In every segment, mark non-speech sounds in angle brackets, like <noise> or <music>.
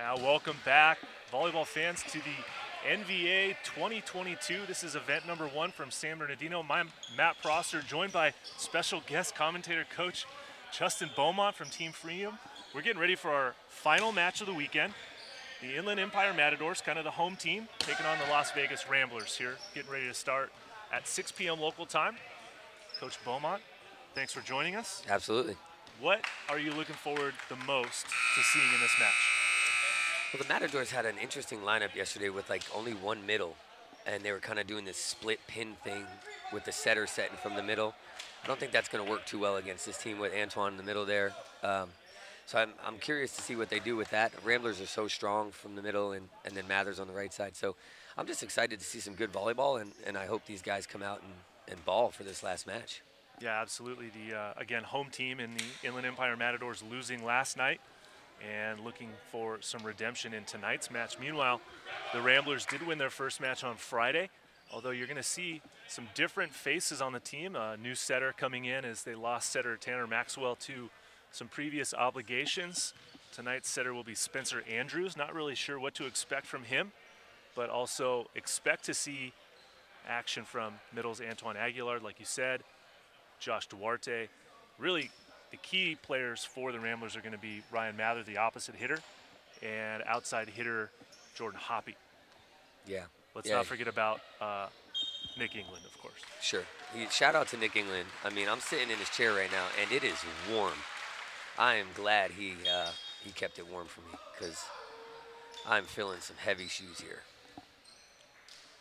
Now welcome back, volleyball fans, to the NVA 2022. This is event number one from San Bernardino. I'm Matt Prosser, joined by special guest commentator coach Justin Beaumont from Team Freedom. We're getting ready for our final match of the weekend. The Inland Empire Matadors, kind of the home team, taking on the Las Vegas Ramblers here, getting ready to start at 6 p.m. local time. Coach Beaumont, thanks for joining us. Absolutely. What are you looking forward the most to seeing in this match? Well, the Matadors had an interesting lineup yesterday with like only one middle, and they were kind of doing this split pin thing with the setter setting from the middle. I don't think that's going to work too well against this team with Antoine in the middle there. Um, so I'm, I'm curious to see what they do with that. Ramblers are so strong from the middle, and, and then Mathers on the right side. So I'm just excited to see some good volleyball, and, and I hope these guys come out and, and ball for this last match. Yeah, absolutely. The uh, again home team in the Inland Empire Matadors losing last night and looking for some redemption in tonight's match. Meanwhile, the Ramblers did win their first match on Friday, although you're going to see some different faces on the team. A new setter coming in as they lost setter Tanner Maxwell to some previous obligations. Tonight's setter will be Spencer Andrews. Not really sure what to expect from him, but also expect to see action from middles Antoine Aguilar, like you said, Josh Duarte. Really the key players for the Ramblers are going to be Ryan Mather, the opposite hitter, and outside hitter Jordan Hoppy. Yeah. Let's yeah. not forget about uh, Nick England, of course. Sure. He, shout out to Nick England. I mean, I'm sitting in his chair right now, and it is warm. I am glad he uh, he kept it warm for me because I'm feeling some heavy shoes here.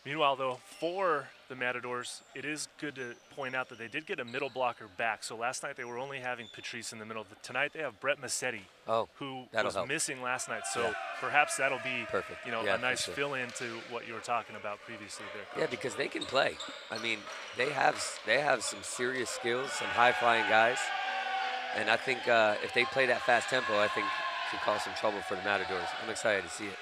Meanwhile, though, for the Matadors, it is good to point out that they did get a middle blocker back. So last night they were only having Patrice in the middle. Tonight they have Brett Massetti, oh, who was help. missing last night. So yeah. perhaps that'll be perfect. You know, yeah, a nice sure. fill in to what you were talking about previously there. Coach. Yeah, because they can play. I mean, they have they have some serious skills, some high flying guys, and I think uh, if they play that fast tempo, I think could cause some trouble for the Matadors. I'm excited to see it.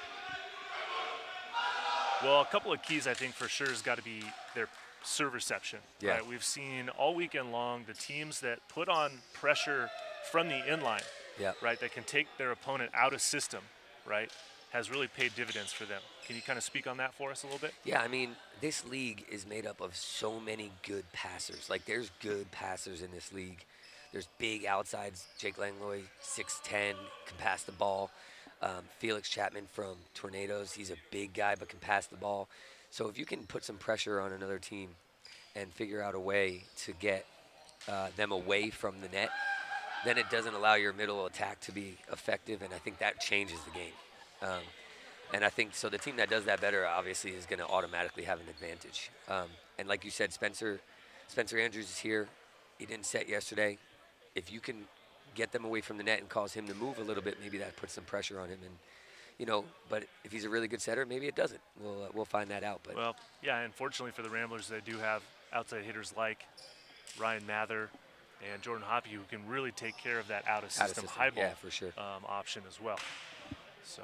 Well, a couple of keys I think for sure has got to be their serve reception. Yeah. Right? We've seen all weekend long the teams that put on pressure from the end line, yeah. right, that can take their opponent out of system, right, has really paid dividends for them. Can you kind of speak on that for us a little bit? Yeah, I mean, this league is made up of so many good passers. Like, there's good passers in this league. There's big outsides. Jake Langlois, 6'10", can pass the ball. Um, Felix Chapman from Tornadoes, he's a big guy but can pass the ball. So if you can put some pressure on another team and figure out a way to get uh, them away from the net, then it doesn't allow your middle attack to be effective, and I think that changes the game. Um, and I think so. The team that does that better, obviously, is going to automatically have an advantage. Um, and like you said, Spencer, Spencer Andrews is here. He didn't set yesterday. If you can get them away from the net and cause him to move a little bit, maybe that puts some pressure on him. And you know, but if he's a really good setter, maybe it doesn't. We'll uh, we'll find that out. But well, yeah. Unfortunately for the Ramblers, they do have outside hitters like Ryan Mather and Jordan Hoppy who can really take care of that out of system, out of system. high ball yeah, for sure. um, option as well. So.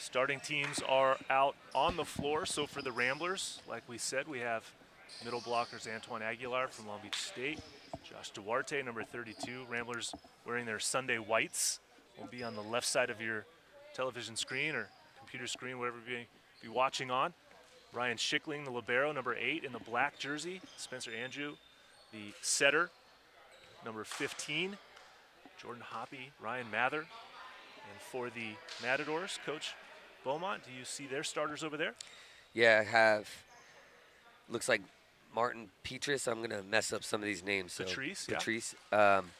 Starting teams are out on the floor. So for the Ramblers, like we said, we have middle blockers Antoine Aguilar from Long Beach State, Josh Duarte, number 32. Ramblers wearing their Sunday whites will be on the left side of your television screen or computer screen, whatever you be watching on. Ryan Schickling, the libero, number eight in the black jersey. Spencer Andrew, the setter, number 15. Jordan Hoppy, Ryan Mather. And for the Matadors, Coach Beaumont, do you see their starters over there? Yeah, I have. Looks like Martin Petrus. I'm going to mess up some of these names. So Patrice, Patrice. Yeah. Um,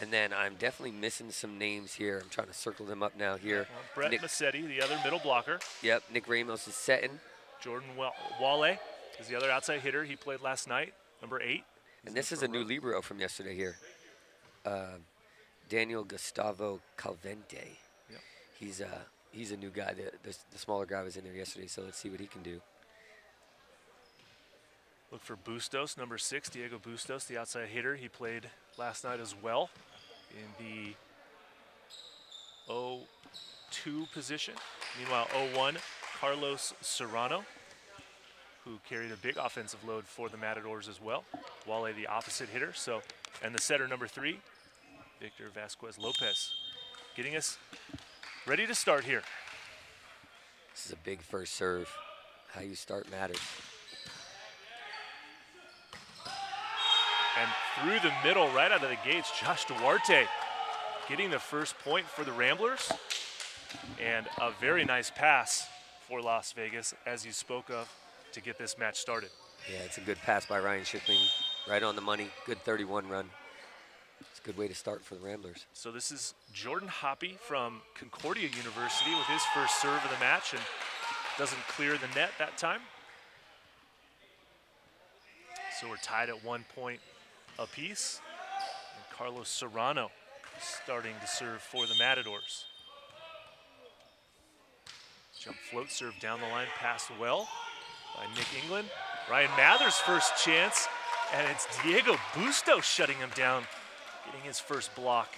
and then I'm definitely missing some names here. I'm trying to circle them up now here. Well, Brett Nick, Massetti, the other middle blocker. Yep, Nick Ramos is setting. Jordan Wale is the other outside hitter. He played last night, number eight. And this is a new libero from yesterday here. Uh, Daniel Gustavo Calvente. Yep. He's uh, he's a new guy. The, the, the smaller guy was in there yesterday, so let's see what he can do. Look for Bustos, number six, Diego Bustos, the outside hitter. He played last night as well in the 0-2 position. Meanwhile, 0-1, Carlos Serrano, who carried a big offensive load for the Matadors as well. Wale, the opposite hitter. So, and the setter, number three, Victor Vasquez Lopez, getting us ready to start here. This is a big first serve. How you start matters. And through the middle, right out of the gates, Josh Duarte getting the first point for the Ramblers. And a very nice pass for Las Vegas, as you spoke of, to get this match started. Yeah, it's a good pass by Ryan Schickling. Right on the money. Good 31 run. It's a good way to start for the Ramblers. So this is Jordan Hoppy from Concordia University with his first serve of the match and doesn't clear the net that time. So we're tied at one point apiece. And Carlos Serrano starting to serve for the Matadors. Jump float serve down the line, passed well by Nick England. Ryan Mather's first chance, and it's Diego Bustos shutting him down, getting his first block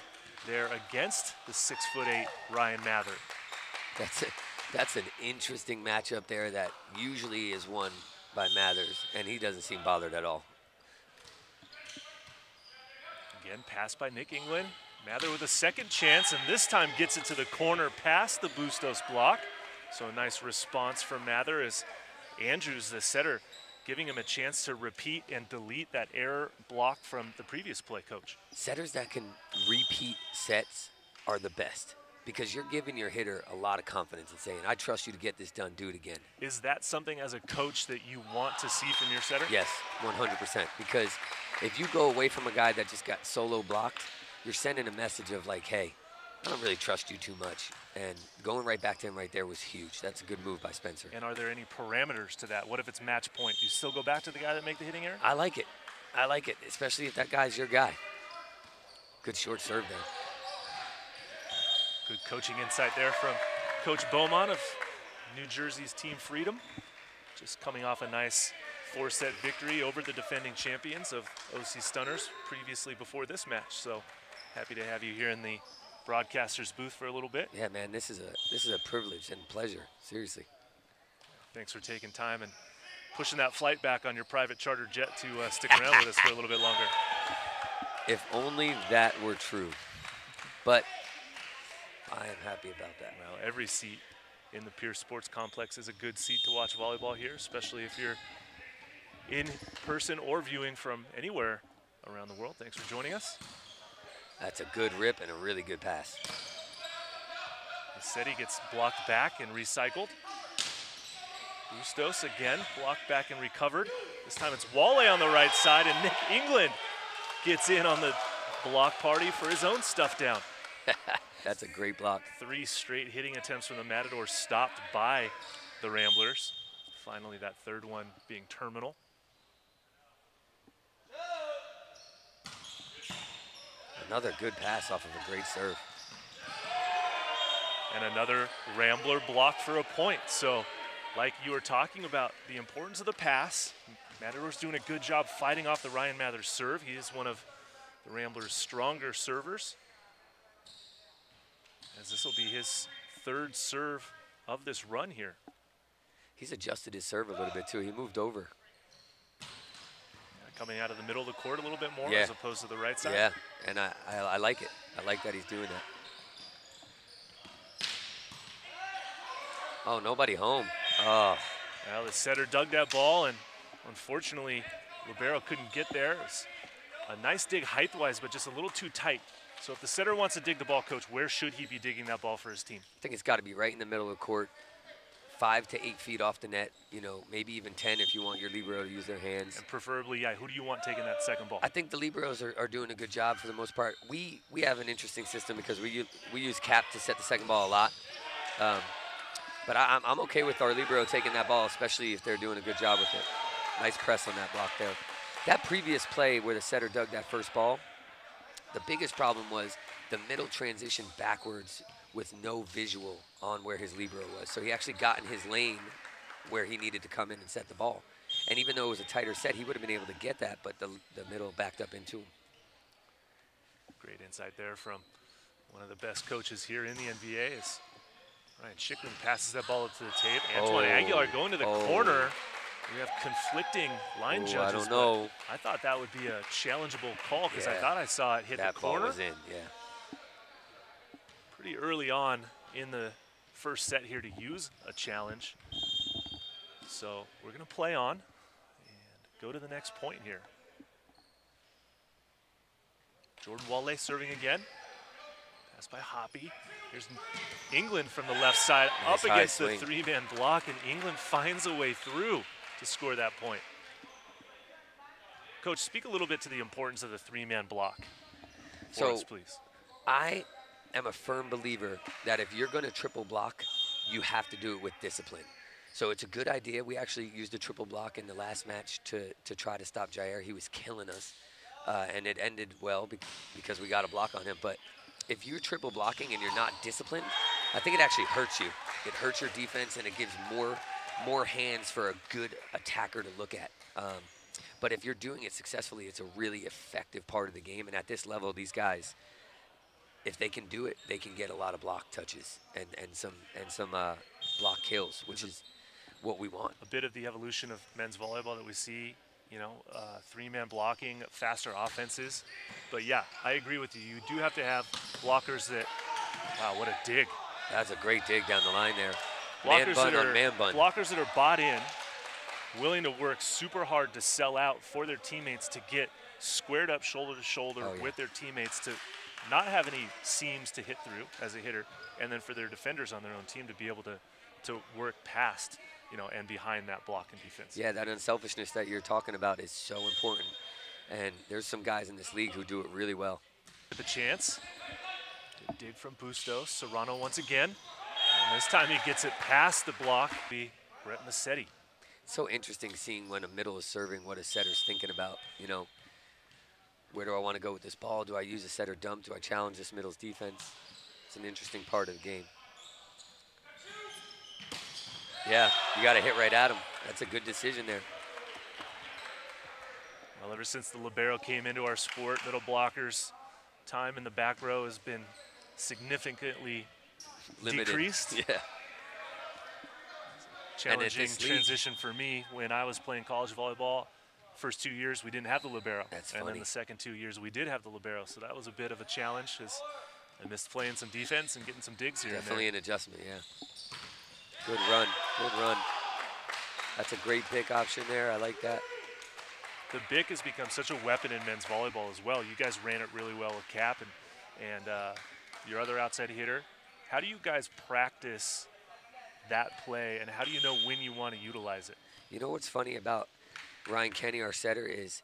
there against the six foot eight Ryan Mather. That's a, that's an interesting matchup there that usually is won by Mathers, and he doesn't seem bothered at all. Again, passed by Nick England. Mather with a second chance, and this time gets it to the corner past the Bustos block. So a nice response from Mather as Andrews, the setter, giving him a chance to repeat and delete that error block from the previous play coach. Setters that can repeat sets are the best because you're giving your hitter a lot of confidence and saying, I trust you to get this done, do it again. Is that something as a coach that you want to see from your setter? Yes, 100%. Because if you go away from a guy that just got solo blocked, you're sending a message of like, hey, I don't really trust you too much. And going right back to him right there was huge. That's a good move by Spencer. And are there any parameters to that? What if it's match point? Do you still go back to the guy that make the hitting error? I like it. I like it, especially if that guy's your guy. Good short serve there. Good coaching insight there from Coach Beaumont of New Jersey's Team Freedom. Just coming off a nice four-set victory over the defending champions of OC Stunners previously before this match. So happy to have you here in the broadcaster's booth for a little bit. Yeah, man, this is a this is a privilege and pleasure. Seriously. Thanks for taking time and pushing that flight back on your private charter jet to uh, stick around with us for a little bit longer. If only that were true. But I am happy about that. Well, every seat in the Pierce Sports Complex is a good seat to watch volleyball here, especially if you're in person or viewing from anywhere around the world. Thanks for joining us. That's a good rip and a really good pass. Massetti gets blocked back and recycled. Bustos again blocked back and recovered. This time it's Wale on the right side and Nick England gets in on the block party for his own stuff down. <laughs> That's a great block. Three straight hitting attempts from the Matadors stopped by the Ramblers. Finally, that third one being terminal. Another good pass off of a great serve. And another Rambler block for a point. So, like you were talking about, the importance of the pass. Matador's doing a good job fighting off the Ryan Mathers serve. He is one of the Ramblers' stronger servers. As this will be his third serve of this run here. He's adjusted his serve a little bit too. He moved over. Coming out of the middle of the court a little bit more Yeah. as opposed to the right side. Yeah, and I, I, I like it. I like that he's doing that. Oh, nobody home. Oh, Well, the setter dug that ball, and unfortunately, Libero couldn't get there. It was a nice dig height-wise, but just a little too tight. So if the setter wants to dig the ball, coach, where should he be digging that ball for his team? I think it's got to be right in the middle of the court, five to eight feet off the net. You know, maybe even ten if you want your libero to use their hands. And preferably, yeah, who do you want taking that second ball? I think the liberos are, are doing a good job for the most part. We we have an interesting system because we use, we use cap to set the second ball a lot. Um, but I, I'm, I'm okay with our libero taking that ball, especially if they're doing a good job with it. Nice press on that block there. That previous play where the setter dug that first ball, the biggest problem was the middle transition backwards with no visual on where his libero was. So he actually got in his lane where he needed to come in and set the ball. And even though it was a tighter set, he would have been able to get that, but the, the middle backed up into him. Great insight there from one of the best coaches here in the NVA. Is Ryan Schickling passes that ball up to the tape. Antoine Oh. Aguilar going to the Oh. corner. We have conflicting line Ooh, I judges. don't know. I thought that would be a challengeable call because I thought I saw it hit that the ball corner. was in, yeah. pretty early on in the first set here to use a challenge. So we're going to play on and go to the next point here. Jordan Wale serving again. Pass by Hoppy. Here's England from the left side nice up against the three-man block, and England finds a way through to score that point. Coach, speak a little bit to the importance of the three-man block for So- us, please. I am a firm believer that if you're going to triple block, you have to do it with discipline. So it's a good idea. We actually used a triple block in the last match to, to try to stop Jair. He was killing us, uh, and it ended well because we got a block on him. But if you're triple blocking and you're not disciplined, I think it actually hurts you. It hurts your defense, and it gives more more hands for a good attacker to look at. Um, but if you're doing it successfully, it's a really effective part of the game. And at this level, these guys, if they can do it, they can get a lot of block touches and, and some and some uh, block kills, which is what we want. a bit of the evolution of men's volleyball that we see. You know, uh, three-man blocking, faster offenses. But yeah, I agree with you. You do have to have blockers that. Wow, what a dig! That's a great dig down the line there. Man Blockers bun that on are man bun. blockers that are bought in, willing to work super hard to sell out for their teammates to get squared up shoulder to shoulder Oh, yeah. with their teammates to not have any seams to hit through as a hitter, and then for their defenders on their own team to be able to to work past, you know, and behind that block and defense. Yeah, that unselfishness that you're talking about is so important. And there's some guys in this league who do it really well. the chance. Dig from Bustos. Serrano once again. And this time he gets it past the block. Be Brett Massetti. It's so interesting seeing when a middle is serving what a setter's thinking about. You know, where do I want to go with this ball? Do I use a setter dump? Do I challenge this middle's defense? It's an interesting part of the game. Yeah, you got to hit right at him. That's a good decision there. Well, ever since the libero came into our sport, middle blockers' time in the back row has been significantly Limited. Decreased? <laughs> Yeah. challenging this league- transition for me when I was playing college volleyball. First two years we didn't have the libero, That's and funny. then the second two years we did have the libero. So that was a bit of a challenge. As I missed playing some defense and getting some digs here Definitely and an adjustment, yeah. Good run, good run. That's a great pick option there. I like that. The Bic has become such a weapon in men's volleyball as well. You guys ran it really well with Cap and and uh, your other outside hitter. How do you guys practice that play, and how do you know when you want to utilize it? You know what's funny about Ryan Kenny, our setter, is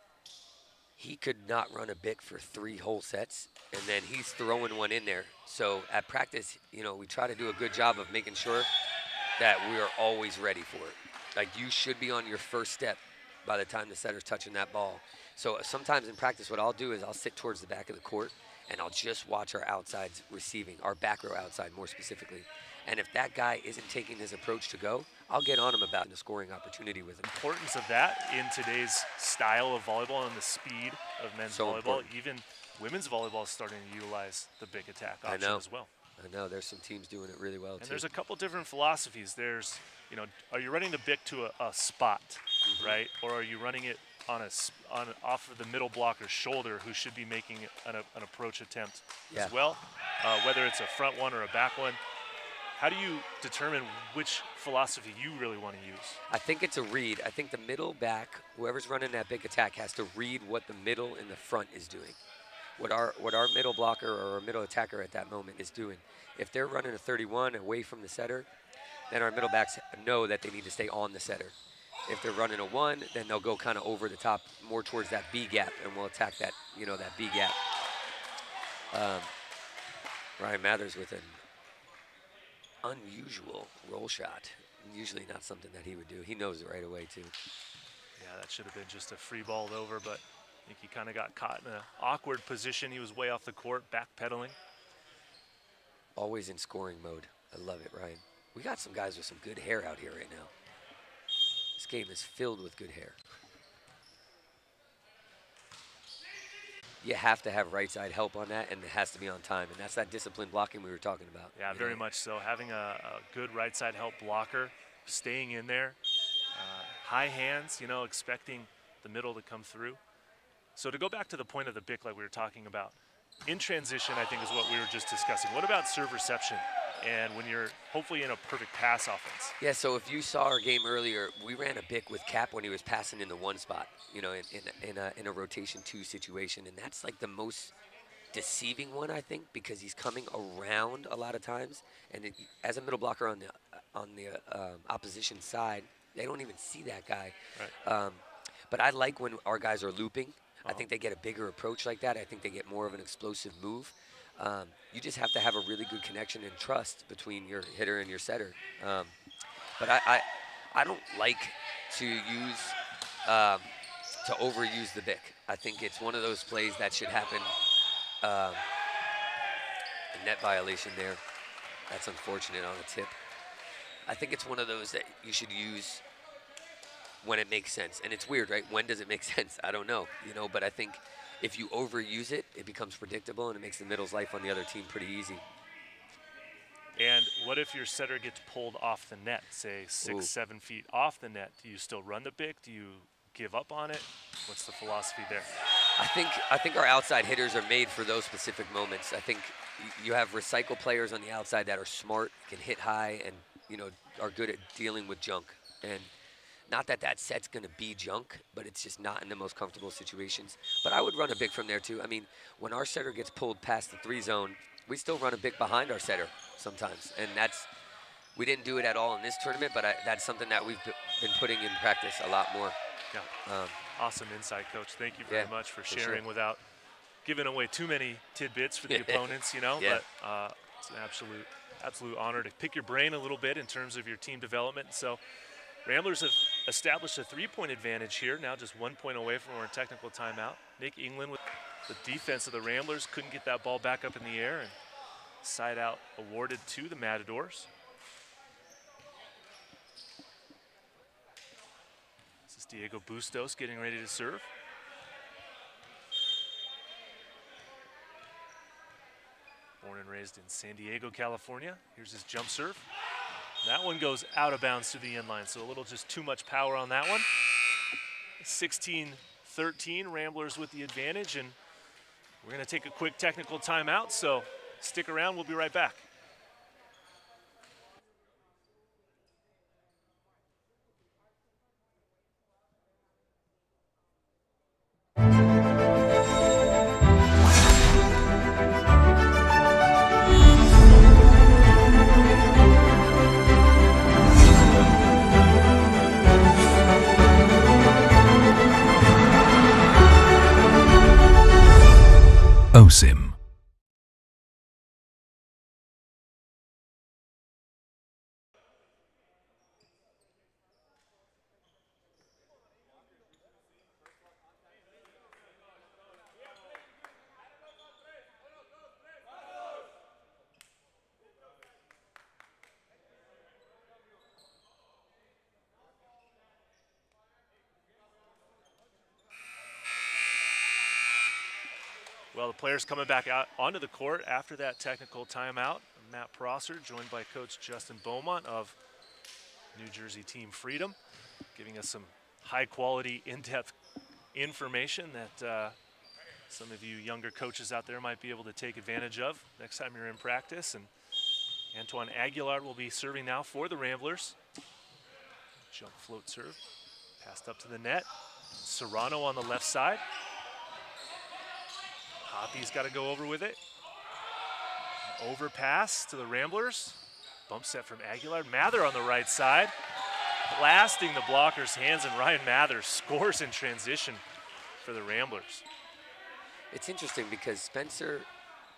he could not run a bic for three whole sets, and then he's throwing one in there. So at practice, you know, we try to do a good job of making sure that we are always ready for it. Like you should be on your first step by the time the setter's touching that ball. So sometimes in practice, what I'll do is I'll sit towards the back of the court and I'll just watch our outsides receiving, our back row outside more specifically. And if that guy isn't taking his approach to go, I'll get on him about the scoring opportunity with him. importance of that in today's style of volleyball and the speed of men's So volleyball. important. Even women's volleyball is starting to utilize the bic attack I option know. as well. I know there's some teams doing it really well And too. there's a couple different philosophies. There's, you know, are you running the bic to a, a spot, Mm-hmm. right? Or are you running it on a on off of the middle blocker's shoulder, who should be making an, a- an approach attempt Yeah. as well, uh, whether it's a front one or a back one. How do you determine which philosophy you really want to use? I think it's a read. I think the middle back, whoever's running that bic attack, has to read what the middle and the front is doing. What our what our middle blocker or our middle attacker at that moment is doing. If they're running a 31 away from the setter, then our middle backs know that they need to stay on the setter. If they're running a one, then they'll go kind of over the top, more towards that B gap, and we'll attack that, you know, that B gap. Um, Ryan Mathers with an unusual roll shot. Usually not something that he would do. He knows it right away too. Yeah, that should have been just a free ball over, but I think he kind of got caught in an awkward position. He was way off the court, backpedaling. Always in scoring mode. I love it, Ryan. We got some guys with some good hair out here right now. This game is filled with good hair. You have to have right side help on that, and it has to be on time. And that's that disciplined blocking we were talking about. Yeah, very know? much so. Having a, a good right side help blocker, staying in there, uh, high hands, you know, expecting the middle to come through. So to go back to the point of the BIC like we were talking about, in transition, I think is what we were just discussing. What about serve reception? And when you're hopefully in a perfect pass offense. Yeah, so if you saw our game earlier, we ran a bic with Cap when he was passing in the one spot, you know, in, in, in, a, in a rotation two situation. And that's like the most deceiving one, I think, because he's coming around a lot of times. And it, as a middle blocker on the, on the uh, um, opposition side, they don't even see that guy. Right. Um, but I like when our guys are looping. I Uh-huh. think they get a bigger approach like that. I think they get more of an explosive move. Um, you just have to have a really good connection and trust between your hitter and your setter. Um, but I, I, I don't like to use um, to overuse the bic. I think it's one of those plays that should happen. Um, a net violation there. That's unfortunate on a tip. I think it's one of those that you should use when it makes sense. And it's weird, right? When does it make <laughs> sense? I don't know, you know, but I think if you overuse it, it becomes predictable and it makes the middle's life on the other team pretty easy. And what if your setter gets pulled off the net, say six, Ooh. seven feet off the net? Do you still run the bic? Do you give up on it? What's the philosophy there? I think I think our outside hitters are made for those specific moments. I think you have recycle players on the outside that are smart, can hit high, and you know are good at dealing with junk. And not that that set's going to be junk, but it's just not in the most comfortable situations. But I would run a bic from there too. I mean, when our setter gets pulled past the three zone, we still run a bic behind our setter sometimes, and that's we didn't do it at all in this tournament, but I, that's something that we've been putting in practice a lot more. Yeah. Um, Awesome insight, coach. Thank you very Yeah, much for for sure. sharing without giving away too many tidbits for the <laughs> opponents, you know. Yeah. But uh, it's an absolute, absolute honor to pick your brain a little bit in terms of your team development. So, Ramblers have established a three-point advantage here. Now just one point away from our technical timeout. Nick England with the defense of the Ramblers couldn't get that ball back up in the air, and side out awarded to the Matadors. This is Diego Bustos getting ready to serve. Born and raised in San Diego, California. Here's his jump serve. That one goes out of bounds to the end line, so a little just too much power on that one. 16 13, Ramblers with the advantage, and we're going to take a quick technical timeout, so stick around. We'll be right back. OSIM. Well, the players coming back out onto the court after that technical timeout. Matt Prosser, joined by Coach Justin Beaumont of New Jersey Team Freedom, giving us some high quality, in depth information that uh, some of you younger coaches out there might be able to take advantage of next time you're in practice. And Antoine Aguilar will be serving now for the Ramblers. Jump float serve, passed up to the net. Serrano on the left side. Hoppy's got to go over with it. Overpass to the Ramblers. Bump set from Aguilar. Mather on the right side. Blasting the blocker's hands, and Ryan Mather scores in transition for the Ramblers. It's interesting because Spencer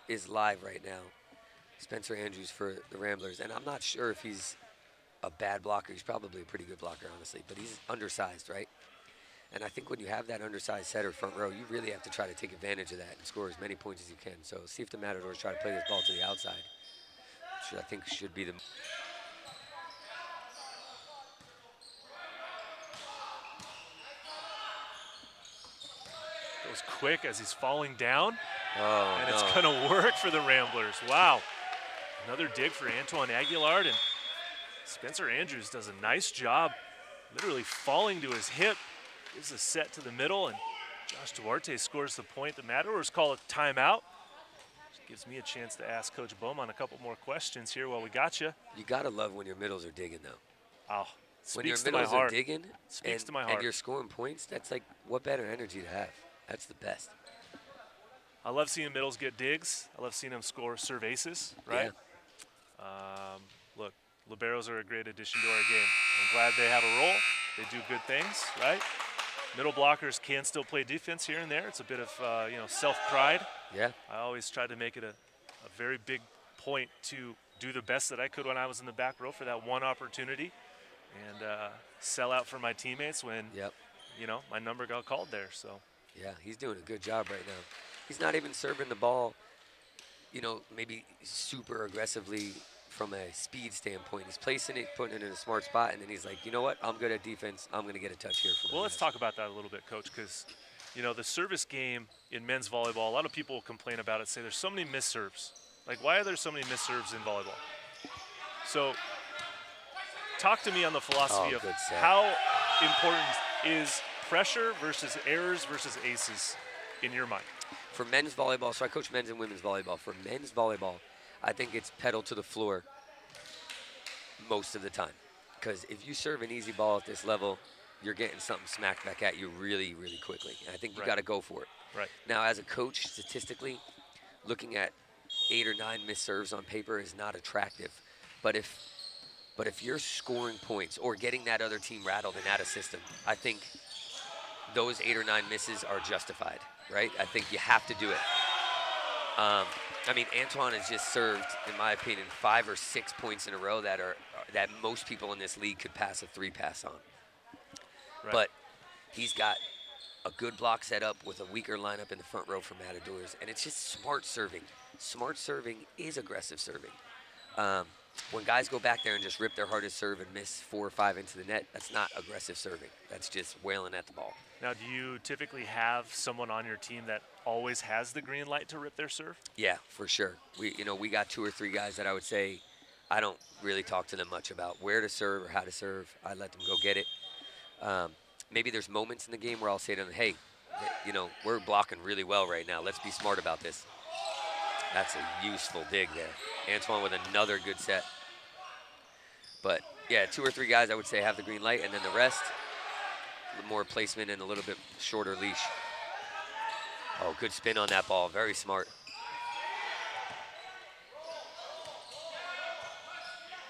is live right now. Spencer Andrews for the Ramblers, and I'm not sure if he's a bad blocker. He's probably a pretty good blocker, honestly, but he's undersized, right? And I think when you have that undersized setter front row, you really have to try to take advantage of that and score as many points as you can. So see if the Matadors try to play this ball to the outside. Which I think should be the Goes quick as he's falling down, oh and it's no. going to work for the Ramblers. Wow. Another dig for Antoine Aguilar, and Spencer Andrews does a nice job literally falling to his hip. Gives a set to the middle, and Josh Duarte scores the point. The Matadors call a timeout. gives me a chance to ask Coach Beaumont a couple more questions here while we got you. You gotta love when your middles are digging though. Oh, when your to middles are digging Speaks and, to my heart. and you're scoring points, that's like what better energy to have. That's the best. I love seeing middles get digs. I love seeing them score serve aces, right? Um, look, liberos are a great addition to our game. I'm glad they have a role. They do good things, right? Middle blockers can still play defense here and there. It's a bit of uh, you know self-pride. Yeah. I always tried to make it a, a very big point to do the best that I could when I was in the back row for that one opportunity, and uh, sell out for my teammates when Yep. you know my number got called there. So Yeah, he's doing a good job right now. He's not even serving the ball, you know, maybe super aggressively from a speed standpoint. He's placing it, putting it in a smart spot, and then he's like, you know what? I'm good at defense. I'm going to get a touch here. For Well, let's guys." talk about that a little bit, Coach, because you know the service game in men's volleyball. A lot of people complain about it. Say there's so many missed serves. Like, why are there so many missed serves in volleyball? So, talk to me on the philosophy Oh, of how important is pressure versus errors versus aces in your mind. For men's volleyball, so I coach men's and women's volleyball. For men's volleyball, I think it's pedal to the floor most of the time. Because if you serve an easy ball at this level, you're getting something smacked back at you really, really quickly. And I think you Right. got to go for it. Right. Now, as a coach, statistically, looking at eight or nine missed serves on paper is not attractive. But if but if you're scoring points or getting that other team rattled and out of system, I think those eight or nine misses are justified, right? I think you have to do it. Um, I mean, Antoine has just served, in my opinion, five or six points in a row that are that most people in this league could pass a three pass on. Right. But he's got a good block set up with a weaker lineup in the front row for Matadors, and it's just smart serving. Smart serving is aggressive serving. Um, when guys go back there and just rip their hardest serve and miss four or five into the net, that's not aggressive serving. That's just wailing at the ball. Now, do you typically have someone on your team that always has the green light to rip their serve? Yeah, for sure. We, you know, we got two or three guys that I would say I don't really talk to them much about where to serve or how to serve. I let them go get it. Um, maybe there's moments in the game where I'll say to them, "Hey, you know, we're blocking really well right now. Let's be smart about this." That's a useful dig there. Antoine with another good set. But yeah, two or three guys I would say have the green light, and then the rest, more placement and a little bit shorter leash. Oh, good spin on that ball. Very smart.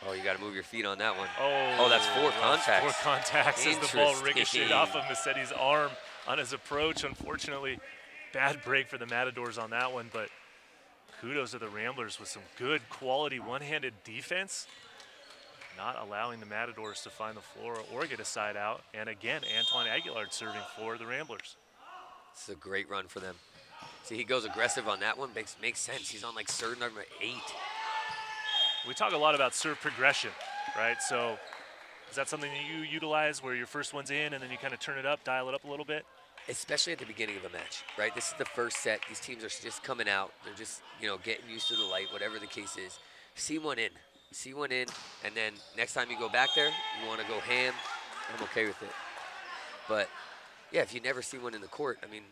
Oh, you got to move your feet on that one. Oh, oh that's four contacts. Four contacts. as the ball ricocheted off of Massetti's arm on his approach. Unfortunately, bad break for the Matadors on that one, but kudos to the Ramblers with some good quality one-handed defense, not allowing the Matadors to find the floor or get a side out. And again, Antoine Aguilar serving for the Ramblers. This is a great run for them. See, he goes aggressive on that one. Makes makes sense. He's on like serve number eight. We talk a lot about serve progression, right? So is that something that you utilize where your first one's in and then you kind of turn it up, dial it up a little bit? Especially at the beginning of a match, right? This is the first set. These teams are just coming out. They're just, you know, getting used to the light, whatever the case is. See one in, see one in, and then next time you go back there, you want to go ham. I'm okay with it. But yeah, if you never see one in the court, I mean,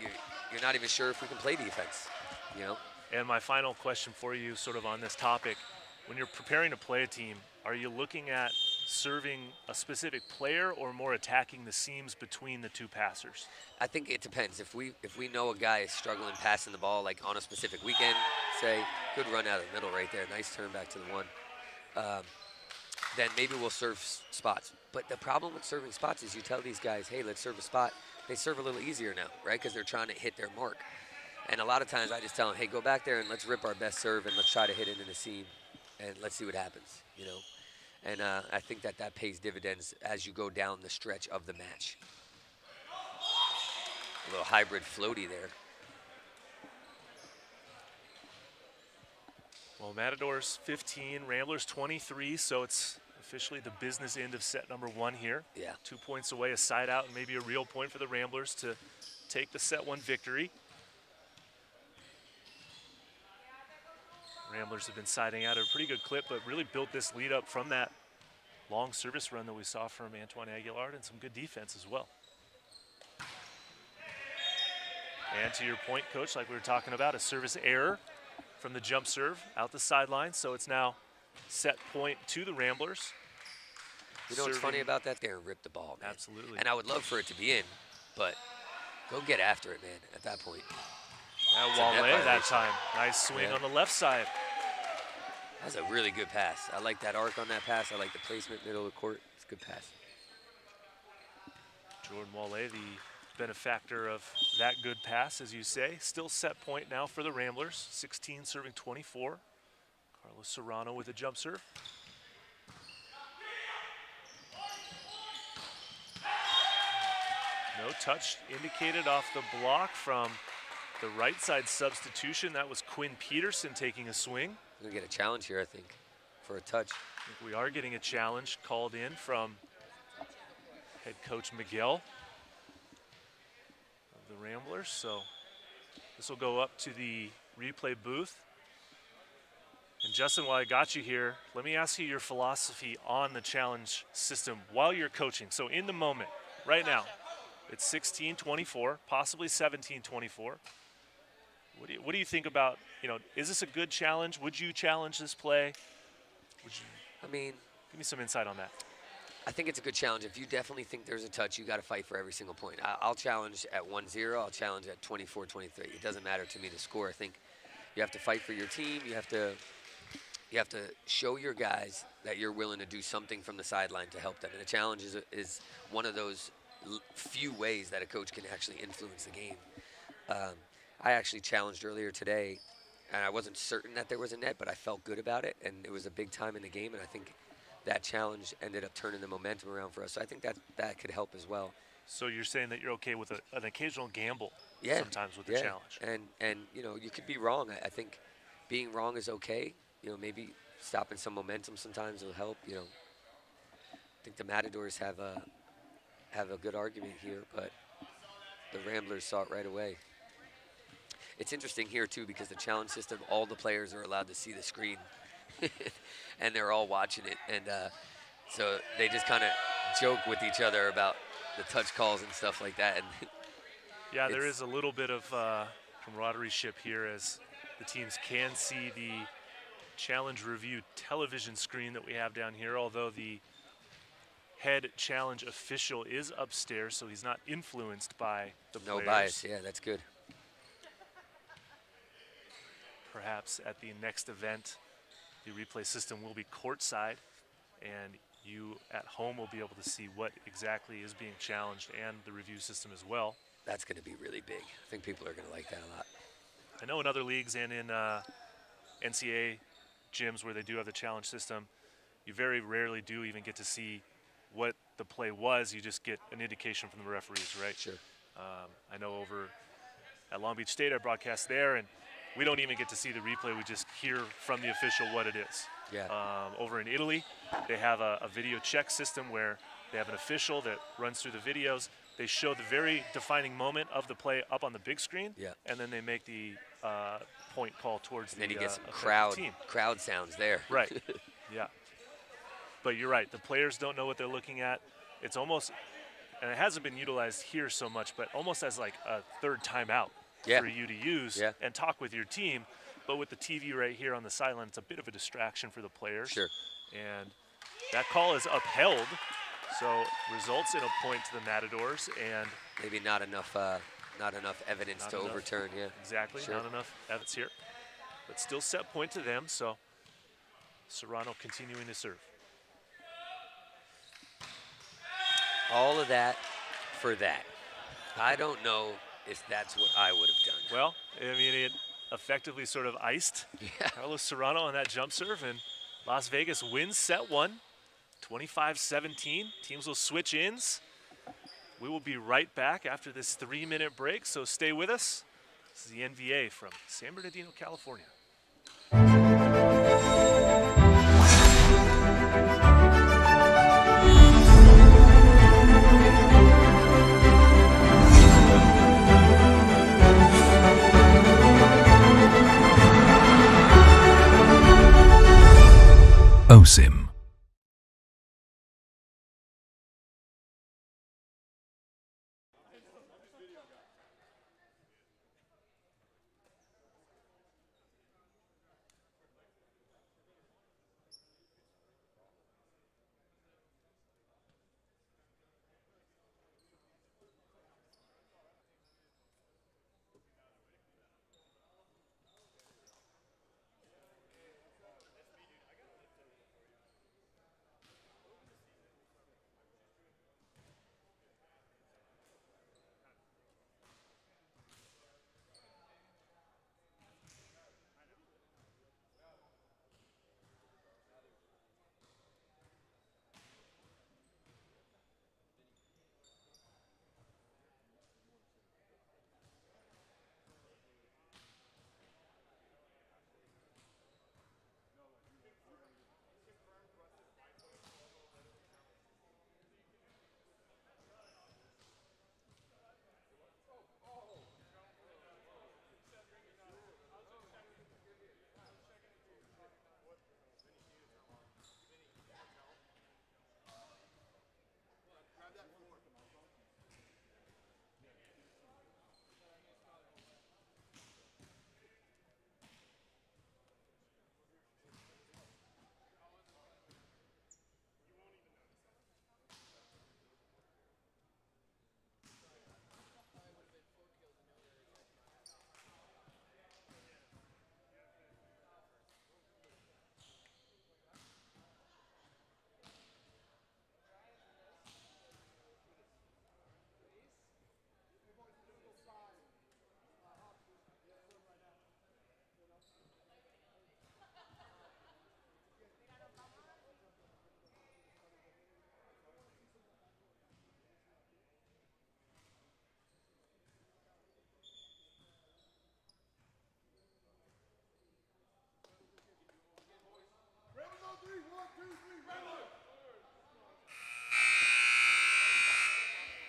you're, you're not even sure if we can play defense, you know? And my final question for you, sort of on this topic, when you're preparing to play a team, are you looking at serving a specific player or more attacking the seams between the two passers? I think it depends. If we if we know a guy is struggling passing the ball, like on a specific weekend, say good run out of the middle right there, nice turn back to the one, um, then maybe we'll serve spots. But the problem with serving spots is you tell these guys, hey, let's serve a spot. They serve a little easier now, right? Because they're trying to hit their mark. And a lot of times I just tell them, hey, go back there and let's rip our best serve and let's try to hit it in the seam, and let's see what happens, you know. And uh, I think that that pays dividends as you go down the stretch of the match. A little hybrid floaty there. Well, Matadors 15, Ramblers 23, so it's officially the business end of set number one here. Yeah. Two points away, a side out, and maybe a real point for the Ramblers to take the set one victory. Ramblers have been siding out at a pretty good clip, but really built this lead up from that long service run that we saw from Antoine Aguilar and some good defense as well. And to your point, coach, like we were talking about, a service error from the jump serve out the sideline. So it's now set point to the Ramblers. You know what's funny about that? They ripped the ball, man. Absolutely. And I would love for it to be in, but go get after it, man. At that point, Now It's a Wale that time. Nice swing Yeah. on the left side. that's a really good pass. I like that arc on that pass. I like the placement middle of the court. It's a good pass. Jordan Wale, the benefactor of that good pass, as you say. Still set point now for the Ramblers. 16 serving 24. Carlos Serrano with a jump serve. No touch indicated off the block from the right side substitution. That was Quinn Peterson taking a swing. We're gonna get a challenge here, I think, for a touch. I think we are getting a challenge called in from head coach Miguel of the Ramblers. So this will go up to the replay booth. And Justin, while I got you here, let me ask you your philosophy on the challenge system while you're coaching. So in the moment, right now, it's 16-24, possibly 17-24. What do you, what do you think about, you know, is this a good challenge? Would you challenge this play? Would you I mean, Give me some insight on that. I think it's a good challenge. If you definitely think there's a touch, you got to fight for every single point. I- I'll challenge at 1-0. I'll challenge at 24-23. It doesn't matter to me the score. I think you have to fight for your team. You have to you have to show your guys that you're willing to do something from the sideline to help them. And a challenge is, is one of those l- few ways that a coach can actually influence the game. Um, I actually challenged earlier today, and I wasn't certain that there was a net, but I felt good about it, and it was a big time in the game, and I think that challenge ended up turning the momentum around for us. So I think that that could help as well. So you're saying that you're okay with a, an occasional gamble Yeah, sometimes with the yeah. challenge. And and you know you could be wrong. I, I think being wrong is okay. You know maybe stopping some momentum sometimes will help. You know, I think the Matadors have a have a good argument here, but the Ramblers saw it right away. It's interesting here too because the challenge system, all the players are allowed to see the screen, <laughs> and they're all watching it, and uh, so they just kind of joke with each other about the touch calls and stuff like that. And <laughs> Yeah, there is a little bit of uh, camaraderie ship here as the teams can see the challenge review television screen that we have down here, although the head challenge official is upstairs, so he's not influenced by the no players. bias. Yeah, that's good. Perhaps at the next event, the replay system will be courtside, and you at home will be able to see what exactly is being challenged and the review system as well. That's going to be really big. I think people are going to like that a lot. I know in other leagues and in uh, NCAA gyms where they do have the challenge system, you very rarely do even get to see what the play was. You just get an indication from the referees, right? Sure. Um, I know over at Long Beach State, I broadcast there, and we don't even get to see the replay. We just hear from the official what it is. Yeah. Um, over in Italy, they have a, a video check system where they have an official that runs through the videos. They show the very defining moment of the play up on the big screen, Yeah. and then they make the uh, point call towards And then the you get uh, some crowd team. crowd sounds there. Right. <laughs> yeah. But you're right. The players don't know what they're looking at. It's almost, and it hasn't been utilized here so much, but almost as like a third timeout Yeah. for you to use Yeah. and talk with your team. But with the TV right here on the sideline, it's a bit of a distraction for the players. Sure. And that call is upheld, so results in a point to the Matadors, and Maybe not enough uh, not enough evidence Not to enough. overturn. Yeah. Exactly, Sure. not enough evidence here. But still set point to them, so Serrano continuing to serve. All of that for that. I don't know if that's what I would have done. Well, I mean, it effectively sort of iced Yeah. Carlos Serrano on that jump serve, and Las Vegas wins set one, 25-17. Teams will switch ins. We will be right back after this three-minute break, so stay with us. This is the NVA from San Bernardino, California. OSIM.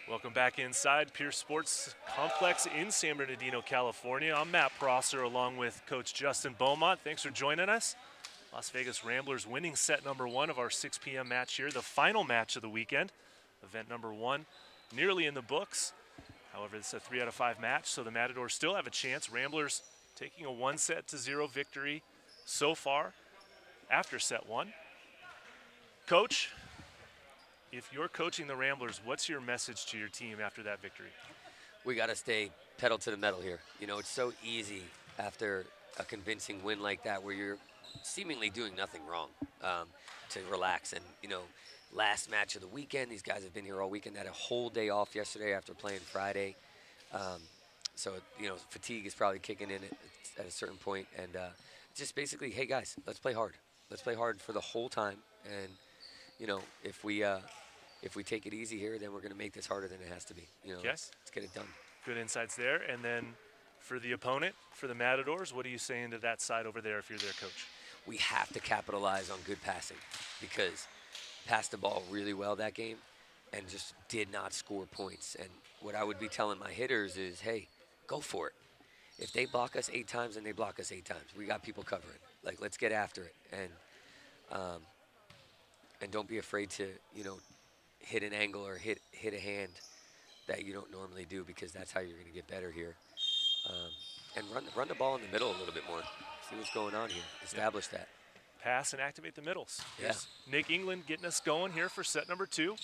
Welcome back inside Pierce Sports Complex in San Bernardino, California. I'm Matt Prosser along with Coach Justin Beaumont. Thanks for joining us. Las Vegas Ramblers winning set number one of our 6 p.m. match here, the final match of the weekend. Event number one, nearly in the books. However, it's a three out of five match, so the Matadors still have a chance. Ramblers taking a one set to zero victory so far after set one. Coach, if you're coaching the Ramblers, what's your message to your team after that victory? We got to stay pedal to the metal here. You know, it's so easy after a convincing win like that where you're seemingly doing nothing wrong um, to relax. And, you know, last match of the weekend, these guys have been here all weekend, had a whole day off yesterday after playing Friday. Um, so, you know, fatigue is probably kicking in at, at a certain point. And uh, just basically, hey, guys, let's play hard. Let's play hard for the whole time. And, you know, if we uh, if we take it easy here, then we're going to make this harder than it has to be. You know, Yes. let's, let's get it done. Good insights there. And then for the opponent, for the Matadors, what are you saying to that side over there if you're their coach? We have to capitalize on good passing because passed the ball really well that game and just did not score points. And what I would be telling my hitters is, hey, go for it. If they block us eight times, and they block us eight times. We got people covering. Like, let's get after it. And um, and don't be afraid to, you know, hit an angle or hit hit a hand that you don't normally do because that's how you're going to get better here. Um, and run run the ball in the middle a little bit more. See what's going on here. Establish that. Pass and activate the middles. Yeah. Here's Nick England getting us going here for set number two.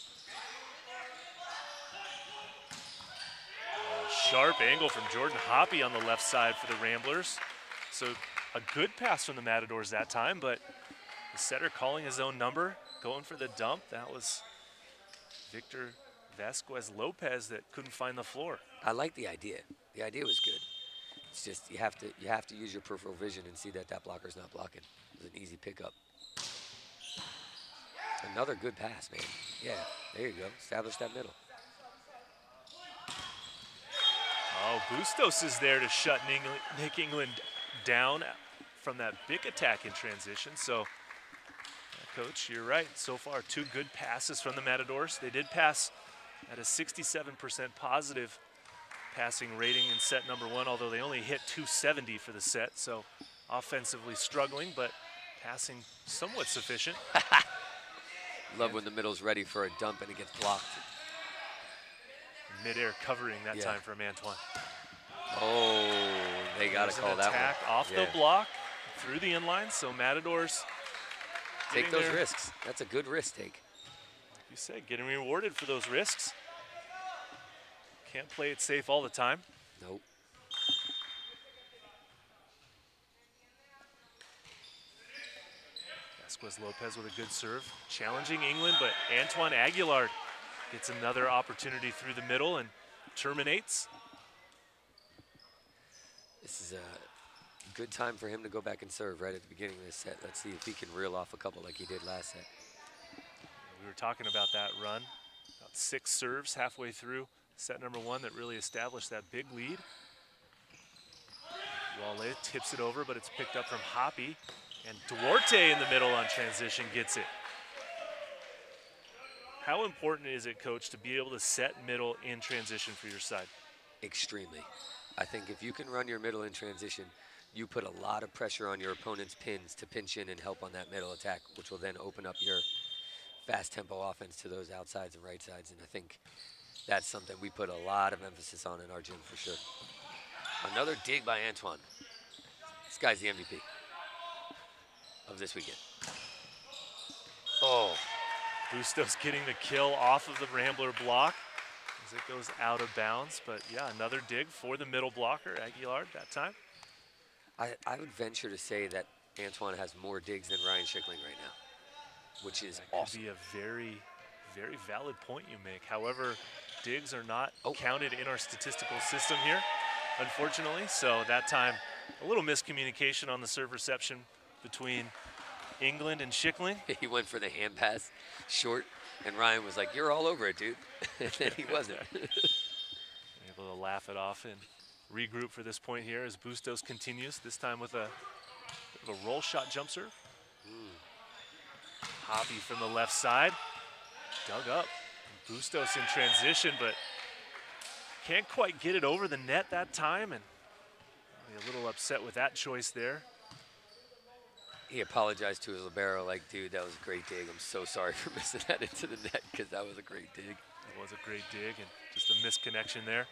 Sharp angle from Jordan Hoppe on the left side for the Ramblers. So a good pass from the Matadors that time, but the setter calling his own number, going for the dump. That was Victor Vasquez Lopez that couldn't find the floor. I like the idea. The idea was good. It's just you have to you have to use your peripheral vision and see that that blocker's not blocking. It was an easy pickup. Another good pass, man. Yeah, there you go. Establish that middle. Oh, Bustos is there to shut Nick England down from that big attack in transition. So, Coach, you're right. So far, two good passes from the Matadors. They did pass at a 67% positive passing rating in set number one, although they only hit 270 for the set. So, offensively struggling, but passing somewhat sufficient. <laughs> Love when the middle's ready for a dump and it gets blocked. Midair covering that Yeah. time from Antoine. Oh, they got to call that attack one. off Yeah. the block through the inline. So Matadors Take those their- risks. That's a good risk take. You said getting rewarded for those risks. Can't play it safe all the time. Nope. Vasquez Lopez with a good serve, challenging England, but Antoine Aguilar gets another opportunity through the middle and terminates. This is a good time for him to go back and serve right at the beginning of this set. Let's see if he can reel off a couple like he did last set. We were talking about that run, about six serves halfway through set number one that really established that big lead. Wale tips it over, but it's picked up from Hoppe. And Duarte in the middle on transition gets it. How important is it, coach, to be able to set middle in transition for your side? Extremely. I think if you can run your middle in transition, you put a lot of pressure on your opponent's pins to pinch in and help on that middle attack, which will then open up your fast tempo offense to those outsides and right sides. And I think that's something we put a lot of emphasis on in our gym for sure. Another dig by Antoine. This guy's the MVP of this weekend. Oh, Bustos getting the kill off of the Rambler block as it goes out of bounds. But yeah, another dig for the middle blocker, Aguilar, that time. I, I would venture to say that Antoine has more digs than Ryan Schickling right now, which is That could awesome. be a very, very valid point you make. However, digs are not Oh. counted in our statistical system here, unfortunately. So that time, a little miscommunication on the serve reception between England and Schickling. <laughs> he went for the hand pass short, and Ryan was like, "You're all over it, dude," <laughs> and then he wasn't. <laughs> Able to laugh it off and regroup for this point here as Bustos continues, this time with a, of a roll shot jump serve. Hmm. Hoppe from the left side. Dug up. Bustos in transition, but can't quite get it over the net that time. And a little upset with that choice there. He apologized to his libero like, dude, that was a great dig. I'm so sorry <laughs> for missing that into the net because that was a great dig. It was a great dig and just a misconnection there.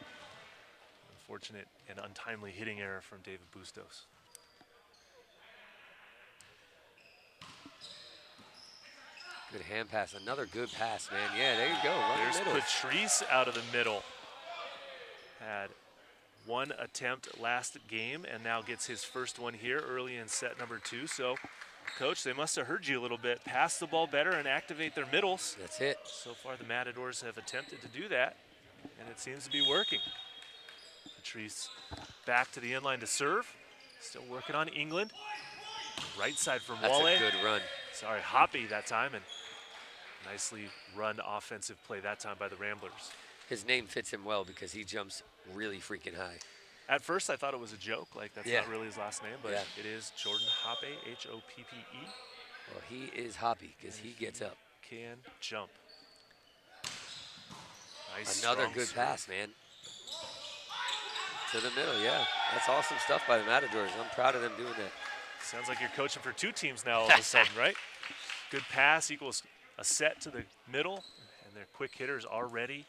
Unfortunate and untimely hitting error from David Bustos. Good hand pass, another good pass, man. Yeah, there you go. Run There's the Patrice out of the middle. Had one attempt last game and now gets his first one here early in set number two. So, coach, they must have heard you a little bit. Pass the ball better and activate their middles. That's it. So far, the Matadors have attempted to do that, and it seems to be working. Patrice back to the inline to serve. Still working on England. Right side from That's Wale. a good run. Sorry, Hoppe that time, and nicely run offensive play that time by the Ramblers. His name fits him well because he jumps really freaking high. At first, I thought it was a joke, like that's Yeah. not really his last name, but Yeah. it is Jordan Hoppe, H-O-P-P-E. Well, he is hoppy because he gets up. Can jump. Nice Another good pass, man. To the middle, yeah. That's awesome stuff by the Matadors. I'm proud of them doing that. Sounds like you're coaching for two teams now all of a sudden, right? <laughs> Good pass equals a set to the middle, and their quick hitters are ready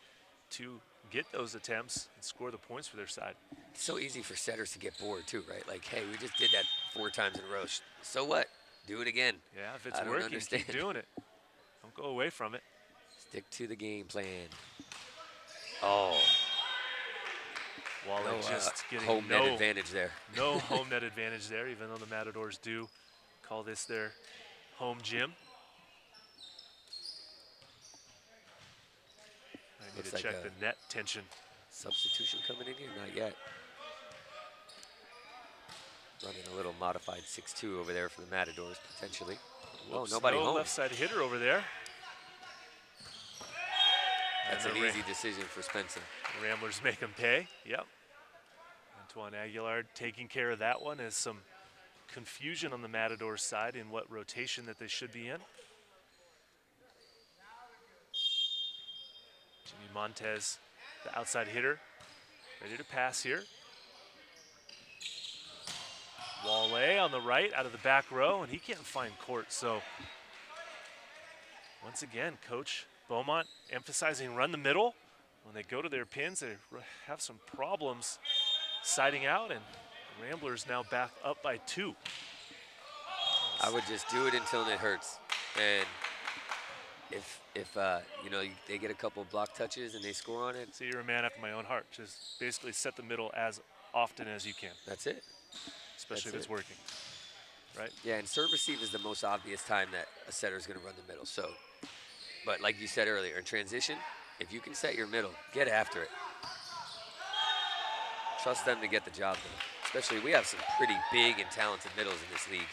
to get those attempts and score the points for their side. It's so easy for setters to get bored too, right? Like, hey, we just did that four times in a row. So what? Do it again. Yeah, if it's working, understand. keep doing it. Don't go away from it. Stick to the game plan. Oh, Wale no uh, just getting home no, net advantage there. no <laughs> home net advantage there, even though the Matadors do call this their home gym. I need Looks to like check the net tension. Substitution coming in here? Not yet. Running a little modified 6-2 over there for the Matadors, potentially. Oh, nobody no home. left side hitter over there. That's an easy decision for Spencer. Ramblers make him pay. Yep. Antoine Aguilar taking care of that one as some confusion on the Matadors side in what rotation that they should be in. Jimmy Montez, the outside hitter, ready to pass here. Wale on the right out of the back row, and he can't find court. So once again, Coach Beaumont emphasizing run the middle. When they go to their pins, they have some problems siding out, and Ramblers now back up by two. I would just do it until it hurts. And if if uh, you know they get a couple block touches and they score on it, So you're a man after my own heart. Just basically set the middle as often as you can, that's it. especially That's if it's it. working. Right? Yeah, and serve receive is the most obvious time that a setter is going to run the middle. So, but like you said earlier, in transition, if you can set your middle, get after it. Trust them to get the job done. Especially, we have some pretty big and talented middles in this league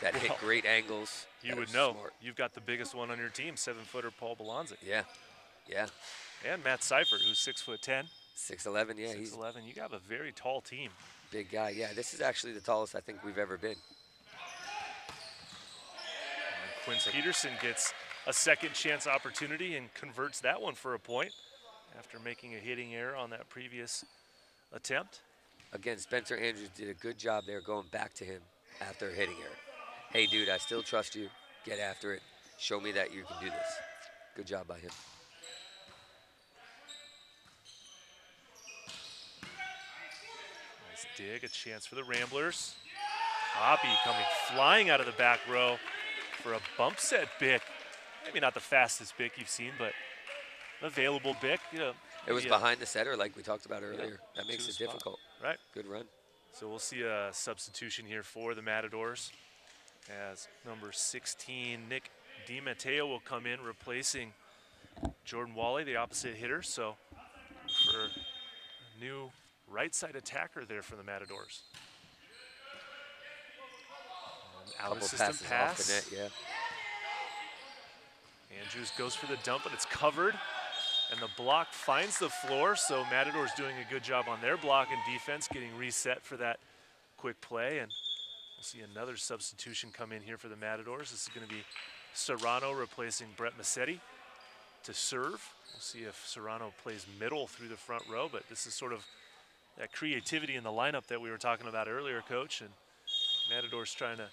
that Well, hit great angles. You would know. smart. You've got the biggest one on your team, seven footer Paul Balanzik. Yeah, yeah. And Matt Seifert, who's six foot ten, 6'11", yeah, six he's eleven. You have a very tall team. big guy. Yeah, this is actually the tallest I think we've ever been. And Quinn Peterson gets a second chance opportunity and converts that one for a point after making a hitting error on that previous attempt. Again, Spencer Andrews did a good job there going back to him after hitting error. Hey, dude, I still trust you. Get after it. Show me that you can do this. Good job by him. Nice dig, a chance for the Ramblers. Hoppe coming flying out of the back row for a bump set bic. Maybe not the fastest bic you've seen, but available bic. You know, It was behind the setter, like we talked about earlier. That makes it spot. difficult. Right. Good run. So we'll see a substitution here for the Matadors as number 16, Nick DiMatteo, will come in replacing Jordan Wally, the opposite hitter. So for a new right side attacker there for the Matadors. And out of Couple system passes pass. off the net, yeah. Andrews goes for the dump, but it's covered. And the block finds the floor, so Matador's doing a good job on their block and defense, getting reset for that quick play. And We'll see another substitution come in here for the Matadors. This is going to be Serrano replacing Brett Massetti to serve. We'll see if Serrano plays middle through the front row, but this is sort of that creativity in the lineup that we were talking about earlier, Coach. And Matadors trying to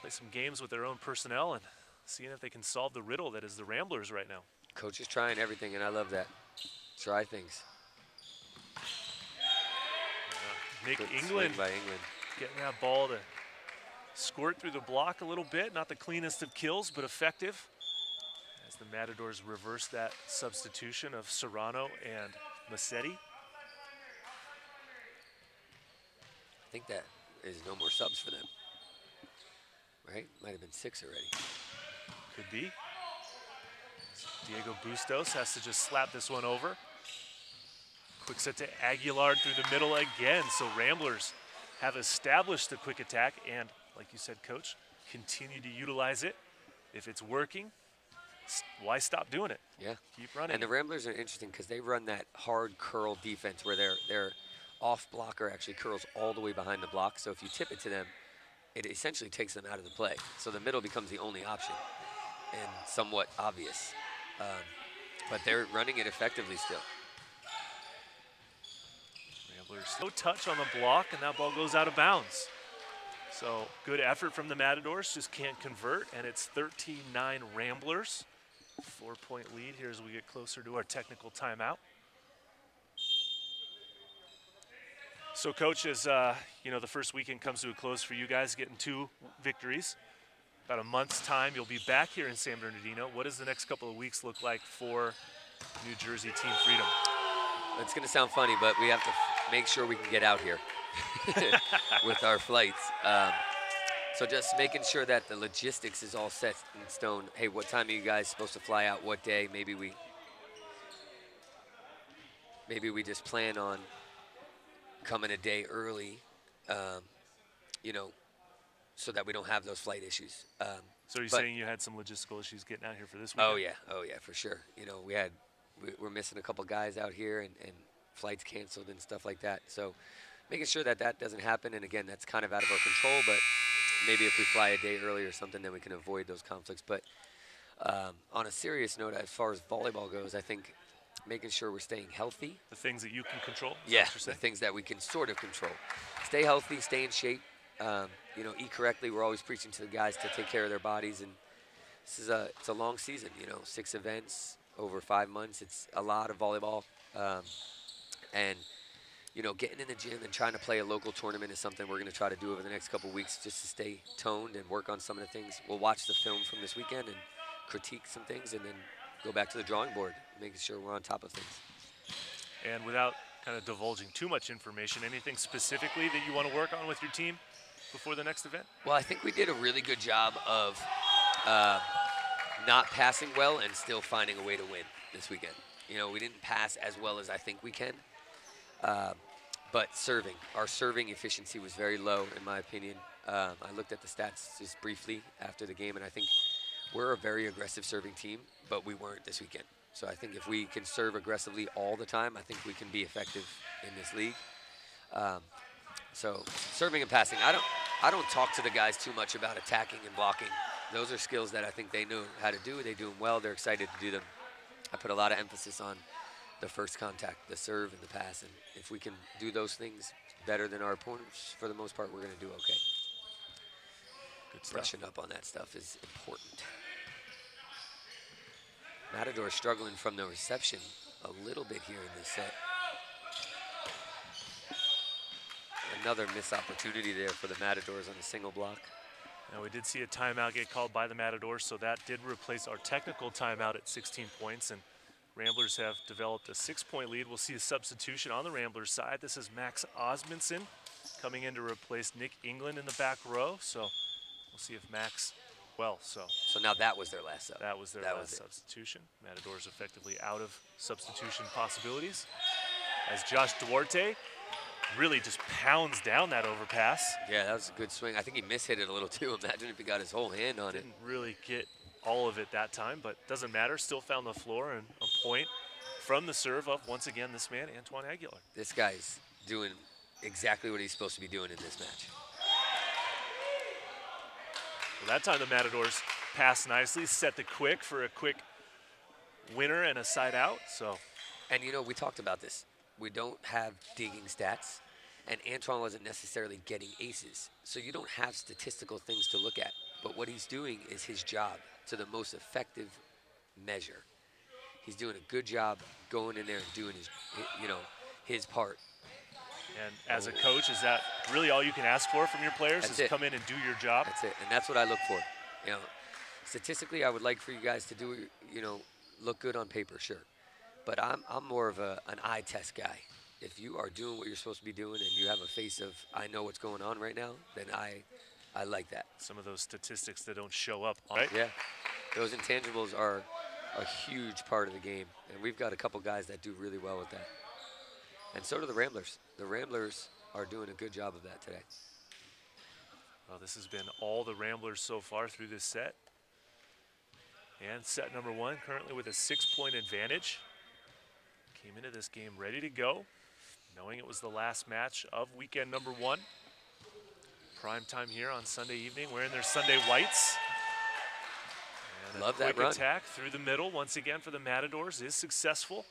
play some games with their own personnel and seeing if they can solve the riddle that is the Ramblers right now. Coach is trying everything, and I love that. Try things. Yeah. Nick Good England, by England getting that ball to squirt through the block a little bit. Not the cleanest of kills, but effective. As the Matadors reverse that substitution of Serrano and Massetti. I think that is no more subs for them. Right? Might have been six already. Could be. Diego Bustos has to just slap this one over. Quick set to Aguilar through the middle again. So Ramblers have established the quick attack and, like you said, Coach, continue to utilize it. If it's working, why stop doing it? Yeah. Keep running. And the Ramblers are interesting because they run that hard curl defense where their their off blocker actually curls all the way behind the block. So if you tip it to them, it essentially takes them out of the play. So the middle becomes the only option and somewhat obvious. Um, but they're running it effectively still. Ramblers no touch on the block, and that ball goes out of bounds. So good effort from the Matadors, just can't convert, and it's 13-9 Ramblers. Four-point lead here as we get closer to our technical timeout. So, coach, as uh, you know, the first weekend comes to a close for you guys, getting two victories. About a month's time, you'll be back here in San Bernardino. What does the next couple of weeks look like for New Jersey Team Freedom? It's going to sound funny, but we have to make sure we can get out here <laughs> with our flights. Um, so just making sure that the logistics is all set in stone. Hey, what time are you guys supposed to fly out? What day? Maybe we maybe we just plan on coming a day early, um, you know, so that we don't have those flight issues. Um, so you're but- saying you had some logistical issues getting out here for this weekend? Oh yeah, oh yeah, for sure. You know, we had we, we're missing a couple guys out here and, and flights canceled and stuff like that. So making sure that that doesn't happen. And again, that's kind of out of our control. But maybe if we fly a day early or something, then we can avoid those conflicts. But um, on a serious note, as far as volleyball goes, I think making sure we're staying healthy. The things that you can control? Yeah, the things that we can sort of control. Stay healthy, stay in shape. Um, you know, eat correctly. We're always preaching to the guys to take care of their bodies, and this is a it's a long season. You know, six events over five months. It's a lot of volleyball, um, and you know, getting in the gym and trying to play a local tournament is something we're going to try to do over the next couple weeks, just to stay toned and work on some of the things. We'll watch the film from this weekend and critique some things, and then go back to the drawing board, making sure we're on top of things. And without kind of divulging too much information, anything specifically that you want to work on with your team before the next event? Well, I think we did a really good job of uh, not passing well and still finding a way to win this weekend. You know, we didn't pass as well as I think we can, uh, but serving, our serving efficiency was very low in my opinion. Um, I looked at the stats just briefly after the game, and I think we're a very aggressive serving team, but we weren't this weekend. So I think if we can serve aggressively all the time, I think we can be effective in this league. Um, so serving and passing, I don't, I don't talk to the guys too much about attacking and blocking. Those are skills that I think they know how to do. They do them well. They're excited to do them. I put a lot of emphasis on the first contact, the serve and the pass, and if we can do those things better than our opponents, for the most part, we're going to do okay. Good stuff. Brushing up on that stuff is important. Matador struggling from the reception a little bit here in this set. Another missed opportunity there for the Matadors on a single block. Now we did see a timeout get called by the Matadors, so that did replace our technical timeout at 16 points, and Ramblers have developed a six-point lead. We'll see a substitution on the Ramblers side. This is Max Osmondson coming in to replace Nick England in the back row, so we'll see if Max, well, so So now that was their last sub. that was their That last was substitution. Matadors effectively out of substitution possibilities. As Josh Duarte really just pounds down that overpass. Yeah, that was a good swing. I think he mishit it a little <laughs> too. Imagine if he got his whole hand on it. Didn't really get all of it that time, but doesn't matter. Still found the floor and a point from the serve of, once again, this man, Antoine Aguilar. This guy's doing exactly what he's supposed to be doing in this match. that time the Matadors passed nicely, set the quick for a quick winner and a side out. So And you know, we talked about this. We don't have digging stats, and Antoine wasn't necessarily getting aces. So you don't have statistical things to look at. But what he's doing is his job to the most effective measure. He's doing a good job going in there and doing his, you know, his part. And as a coach, is that really all you can ask for from your players? That's is it. come in and do your job? That's it, and that's what I look for. You know, statistically, I would like for you guys to do, you know, look good on paper, sure, but I'm I'm more of a an eye test guy. If you are doing what you're supposed to be doing and you have a face of I know what's going on right now, then I I like that. Some of those statistics that don't show up, right? Yeah, those intangibles are a huge part of the game, and we've got a couple guys that do really well with that. And so do the Ramblers. The Ramblers are doing a good job of that today. Well, this has been all the Ramblers so far through this set. And set number one, currently with a six-point advantage. Came into this game ready to go, knowing it was the last match of weekend number one. Prime time here on Sunday evening, wearing their Sunday whites. And Love that run. attack through the middle, once again for the Matadors, is successful.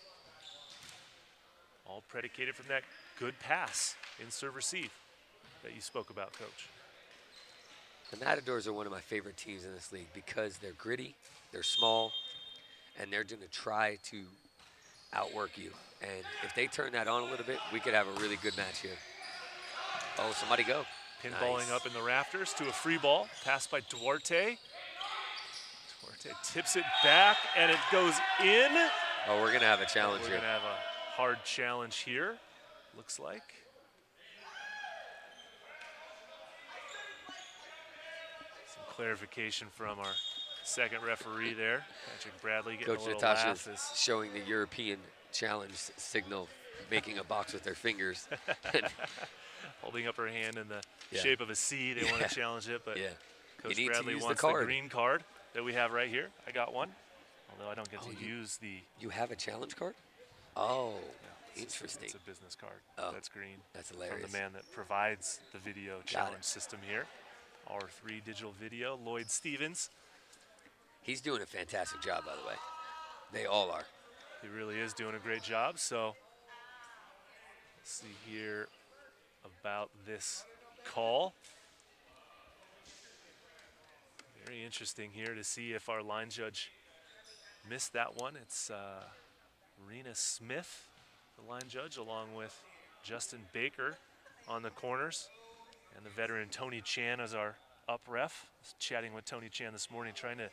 All predicated from that good pass in serve receive that you spoke about, Coach. The Matadors are one of my favorite teams in this league because they're gritty, they're small, and they're going to try to outwork you. And if they turn that on a little bit, we could have a really good match here. Oh, somebody go. Pinballing Nice. up in the rafters to a free ball. Passed by Duarte. Duarte tips it back and it goes in. Oh, we're going to have a challenge here. We're going to have a hard challenge here, looks like. Some clarification from our second referee there, Patrick Bradley, getting Coach a little Natasha laugh. is showing the European challenge signal, making a box with their fingers. <laughs> Holding up her hand in the Yeah. shape of a C. They want to challenge it, but yeah. Coach Bradley use the wants the, green card that we have right here. I got one, although I don't get Oh, to you- use the. You have a challenge card? Oh, it's just a- interesting. It's a business card. Oh, That's green. That's hilarious. From the man that provides the video challenge system here. Our three digital video, Lloyd Stevens. He's doing a fantastic job, by the way. They all are. He really is doing a great job. So, let's see here about this call. Very interesting here to see if our line judge missed that one. It's uh, Rena Smith, the line judge, along with Justin Baker on the corners, and the veteran Tony Chan as our up ref. Chatting with Tony Chan this morning, trying to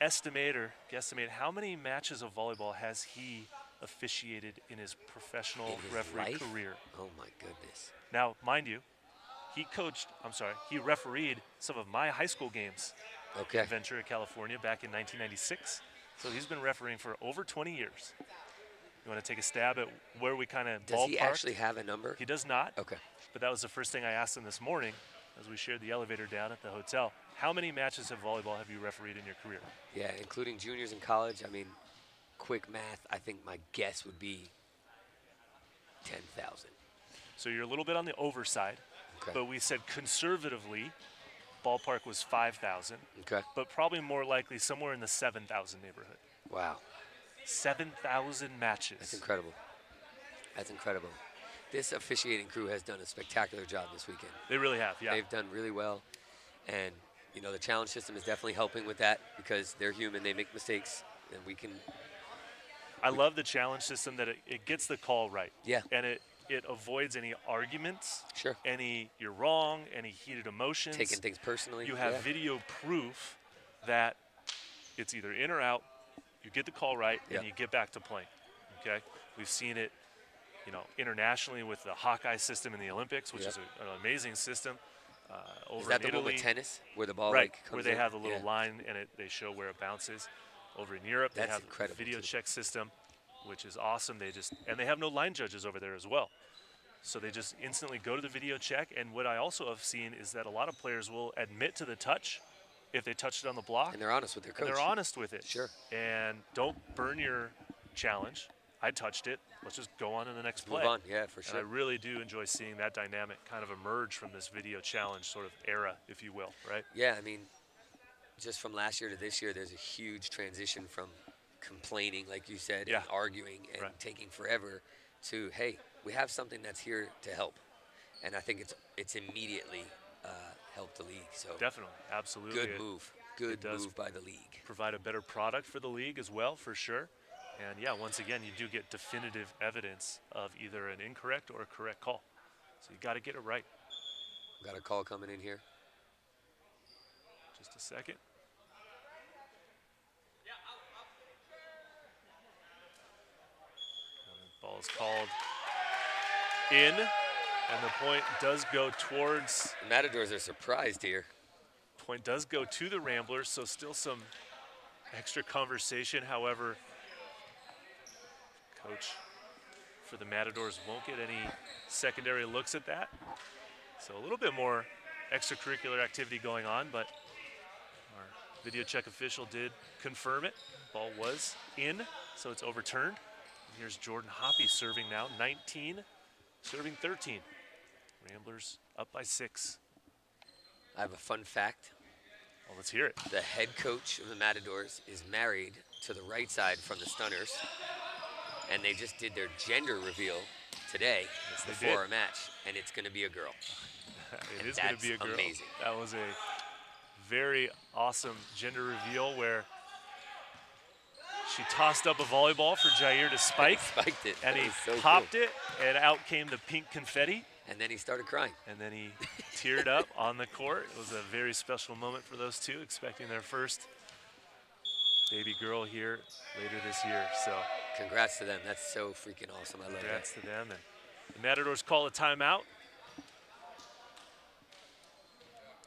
estimate or guesstimate how many matches of volleyball has he officiated in his professional In his referee life? career. Oh, my goodness. Now, mind you, he coached, I'm sorry, he refereed some of my high school games Okay. in Ventura, California back in 1996. So he's been refereeing for over 20 years. You want to take a stab at where we kind of Does he actually have a number? He does not, Okay. but that was the first thing I asked him this morning as we shared the elevator down at the hotel. How many matches of volleyball have you refereed in your career? Yeah, including juniors in college. I mean, quick math, I think my guess would be 10,000. So you're a little bit on the overside, Okay. but we said conservatively, ballpark was 5,000, Okay. but probably more likely somewhere in the 7,000 neighborhood. Wow. 7,000 matches. That's incredible. That's incredible. This officiating crew has done a spectacular job this weekend. They really have, yeah. They've done really well. And, you know, the challenge system is definitely helping with that because they're human. They make mistakes. And we can, I love the challenge system that it, it gets the call right. Yeah. And it, it avoids any arguments, sure, any you're wrong, any heated emotions. taking things personally. you have yeah. video proof that it's either in or out. You get the call right, Yep. and you get back to playing. Okay, we've seen it, you know, internationally with the Hawkeye system in the Olympics, which Yep. is a, an amazing system. Uh, over Is that in the one with tennis where the ball right? like comes where they in? have the little Yeah. line and it, they show where it bounces. Over in Europe, That's they have incredible, the video too. check system, which is awesome. They just and they have no line judges over there as well. So they just instantly go to the video check. And what I also have seen is that a lot of players will admit to the touch if they touched it on the block. And they're honest with their coach. And they're honest with it. Sure. And don't burn your challenge. I touched it. Let's just go on to the next Move play. on. Yeah, for And I really do enjoy seeing that dynamic kind of emerge from this video challenge sort of era, if you will, right? Yeah, I mean, just from last year to this year, there's a huge transition from complaining, like you said, Yeah. and arguing and Right. taking forever to hey, we have something that's here to help, and I think it's it's immediately uh, helped the league. So Definitely, absolutely. good It move, good move by the league. Provide a better product for the league as well, for sure. And yeah, once again, you do get definitive evidence of either an incorrect or a correct call. So you got to get it right. Got a call coming in here. Just a second. Ball is called in, and the point does go towards The Matadors are surprised here. Point does go to the Ramblers, so still some extra conversation. However, coach for the Matadors won't get any secondary looks at that. So a little bit more extracurricular activity going on, but our video check official did confirm it. Ball was in, so it's overturned. And here's Jordan Hoppe serving now, 19, serving 13. Ramblers up by six. I have a fun fact. Well, let's hear it. The head coach of the Matadors is married to the right side from the Stunners, and they just did their gender reveal today Yes, they before did. our match, and it's going to be a girl. <laughs> It And is going to be a girl. amazing. That was a very awesome gender reveal where she tossed up a volleyball for Jair to spike, <laughs> Spiked it. and That he so cool. popped it, and out came the pink confetti, And then he started crying. and then he teared up on the court. It was a very special moment for those two, expecting their first baby girl here later this year. So Congrats to them. That's so freaking awesome. I love congrats that. to them. And the Matadors call a timeout.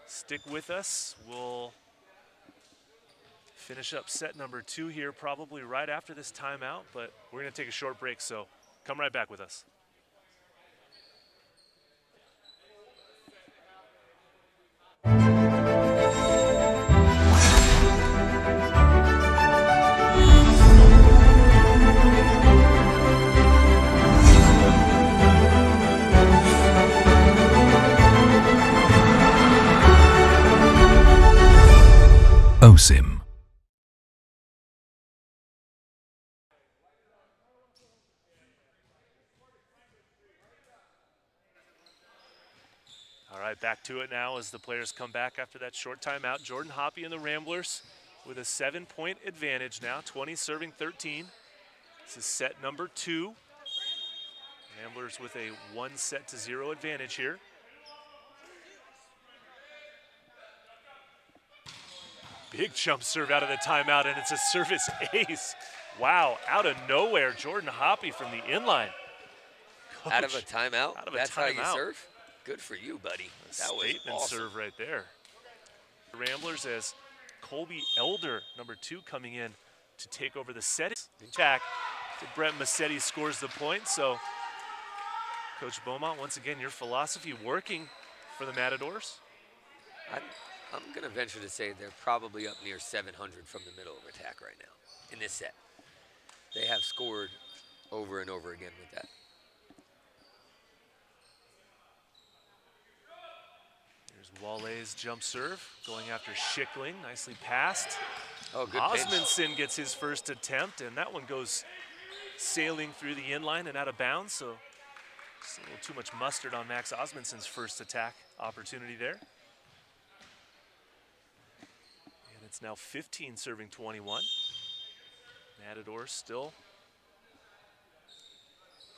Stick with us. We'll finish up set number two here probably right after this timeout, but we're going to take a short break, so come right back with us. OSIM. All right, back to it now as the players come back after that short timeout. Jordan Hoppe and the Ramblers with a seven point advantage now, 20 serving 13. This is set number two. Ramblers with a one set to zero advantage here. Big jump serve out of the timeout, and it's a service <laughs> ace. Wow, out of nowhere, Jordan Hoppe from the end line. Out of a timeout? out of a That's how you timeout. serve? Good for you, buddy. That was statement awesome. serve right there. The Ramblers as Colby Elder, number two, coming in to take over the set. Back to Brett Massetti scores the point. So, Coach Beaumont, once again, your philosophy working for the Matadors. I'm, I'm going to venture to say they're probably up near 700 from the middle of attack right now in this set. They have scored over and over again with that. There's Walle's jump serve going after Schickling, nicely passed. Oh, good. Osmondson gets his first attempt, and that one goes sailing through the end line and out of bounds. So just a little too much mustard on Max Osmondson's first attack opportunity there. And it's now 15 serving 21. Matador still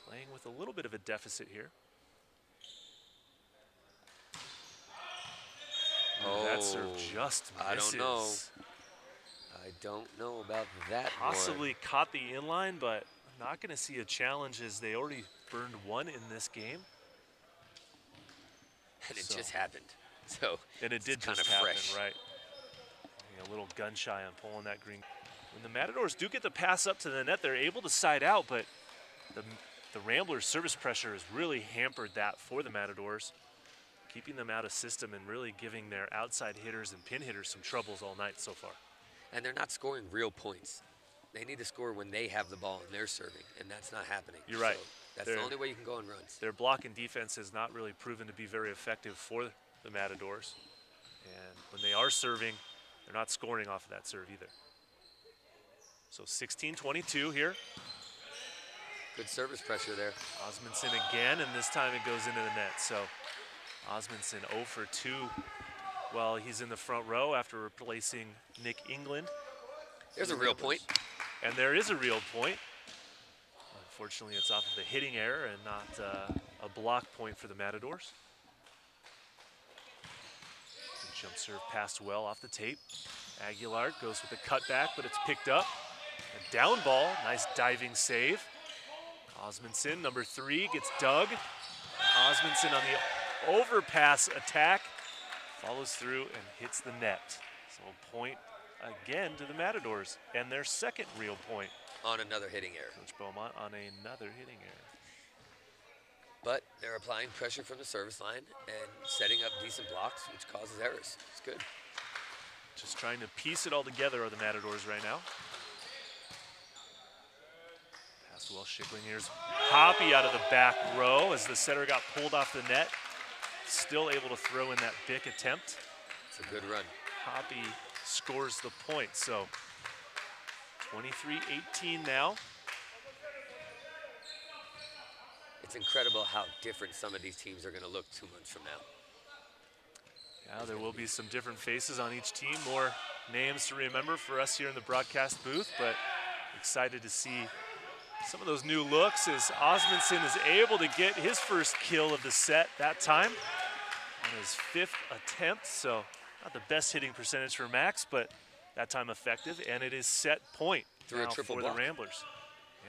playing with a little bit of a deficit here. Ooh, that serve Oh, just I don't know. I don't know about that one. Possibly caught the end line, but not going to see a challenge as they already burned one in this game. And it So- just happened. So And it did kinda happen, fresh. right? A little gun shy on pulling that green. When the Matadors do get the pass up to the net, they're able to side out, but the, the Ramblers' service pressure has really hampered that for the Matadors, keeping them out of system and really giving their outside hitters and pin hitters some troubles all night so far. And they're not scoring real points. They need to score when they have the ball and they're serving, and that's not happening. You're right. So that's They're- the only way you can go on runs. Their blocking defense has not really proven to be very effective for the Matadors. And when they are serving, they're not scoring off of that serve either. So 16-22 here. Good service pressure there. Osmondson again, and this time it goes into the net. So Osmondson 0 for 2 well, he's in the front row after replacing Nick England. There's a real point. And there is a real point. Unfortunately, it's off of a hitting error and not uh, a block point for the Matadors. The jump serve passed well off the tape. Aguilar goes with the cutback, but it's picked up. A down ball, nice diving save. Osmondson, number three, gets dug. Osmondson on the overpass attack, follows through and hits the net. So point again to the Matadors and their second real point. On another hitting error. Coach Beaumont on another hitting error. But they're applying pressure from the service line and setting up decent blocks, which causes errors. It's good. Just trying to piece it all together are the Matadors right now. Pass well, Schicklinger's Hoppe out of the back row as the setter got pulled off the net. Still able to throw in that big attempt. It's a good run. Hoppe scores the point. So 23-18 now. It's incredible how different some of these teams are going to look two months from now. Yeah, there will be some different faces on each team, more names to remember for us here in the broadcast booth, but excited to see some of those new looks as Osmondson is able to get his first kill of the set that time on his fifth attempt. So not the best hitting percentage for Max, but that time effective, and it is set point Through a triple for block. the Ramblers.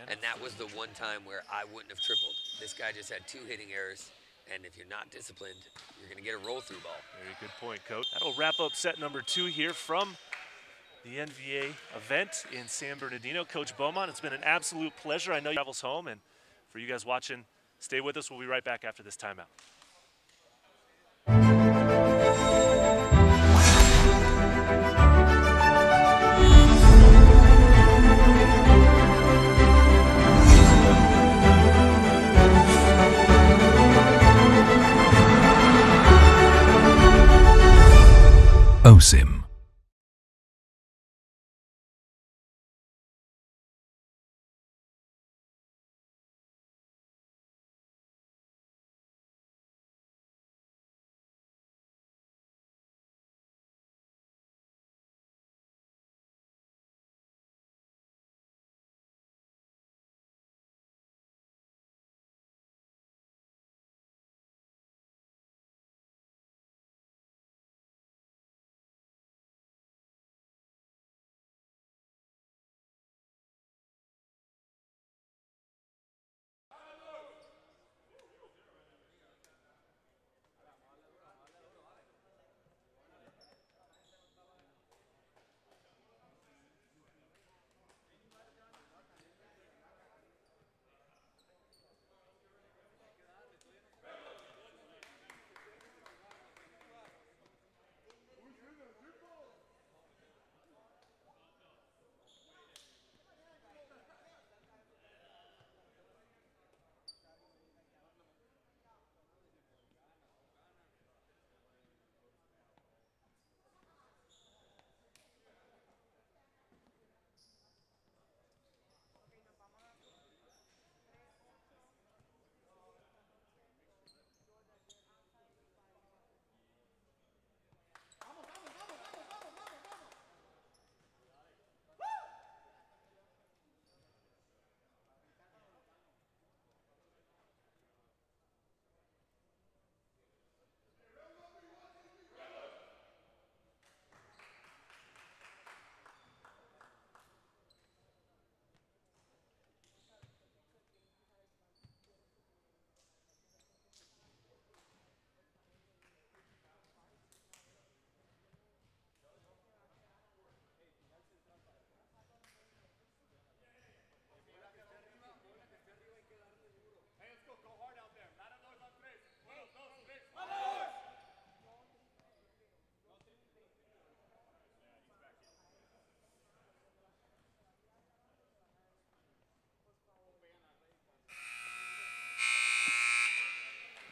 And that was the one time where I wouldn't have tripled. This guy just had two hitting errors, and if you're not disciplined, you're going to get a roll through ball. Very good point, Coach. That'll wrap up set number two here from the NVA event in San Bernardino. Coach Beaumont, it's been an absolute pleasure. I know you travels home, and for you guys watching, stay with us. We'll be right back after this timeout.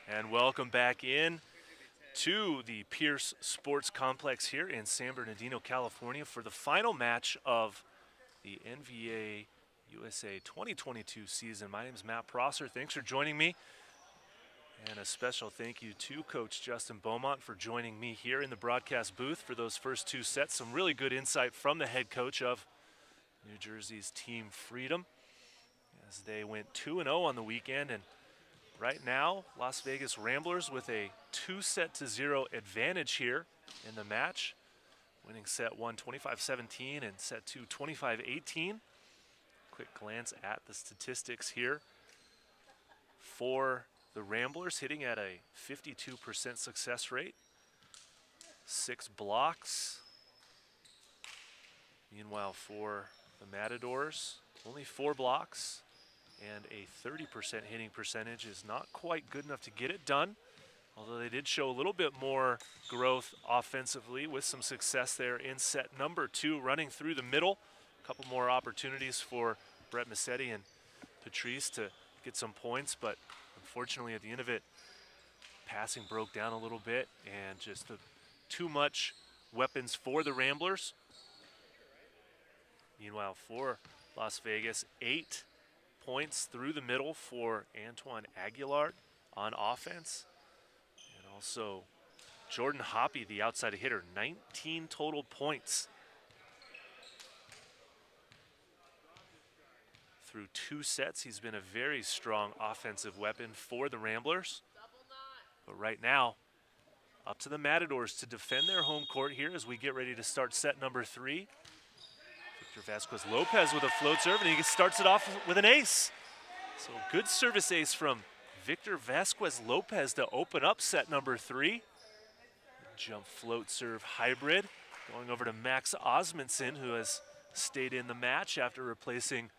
And welcome back in. to the Pierce Sports Complex here in San Bernardino, California for the final match of the NVA USA 2022 season. My name is Matt Prosser. Thanks for joining me. And a special thank you to Coach Justin Beaumont for joining me here in the broadcast booth for those first two sets. Some really good insight from the head coach of New Jersey's Team Freedom as they went 2 0 on the weekend. And right now, Las Vegas Ramblers with a two set to zero advantage here in the match, winning set one 25 17 and set two 25 18. Quick glance at the statistics here for the Ramblers, hitting at a 52% success rate, six blocks. Meanwhile, for the Matadors, only four blocks, and a 30% hitting percentage is not quite good enough to get it done. Although they did show a little bit more growth offensively with some success there in set number two, running through the middle. A couple more opportunities for Brett Massetti and Patrice to get some points, but unfortunately at the end of it, passing broke down a little bit and just too much weapons for the Ramblers. Meanwhile, for Las Vegas, eight points through the middle for Antoine Aguilar on offense. And also Jordan Hoppe, the outside hitter, 19 total points. Through two sets, he's been a very strong offensive weapon for the Ramblers. But right now, up to the Matadors to defend their home court here as we get ready to start set number three. Victor Vasquez Lopez with a float serve, and he starts it off with an ace. So good service ace from Victor Vasquez Lopez to open up set number three. Jump float serve hybrid. Going over to Max Osmundson, who has stayed in the match after replacing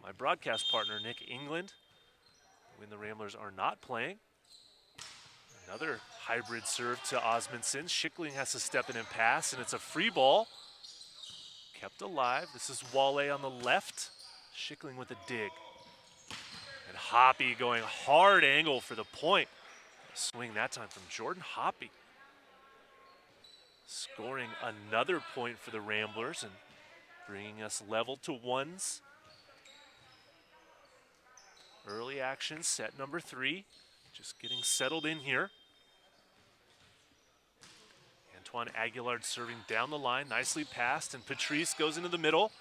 my broadcast partner, Nick England, when the Ramblers are not playing. Another hybrid serve to Osmundson. Schickling has to step in and pass, and it's a free ball kept alive. This is Wale on the left. Schickling with a dig. And Hoppe going hard angle for the point. Swing that time from Jordan Hoppe. Scoring another point for the Ramblers and bringing us level to ones. Early action, set number three. Just getting settled in here. Antoine Aguilar serving down the line, nicely passed, and Patrice goes into the middle.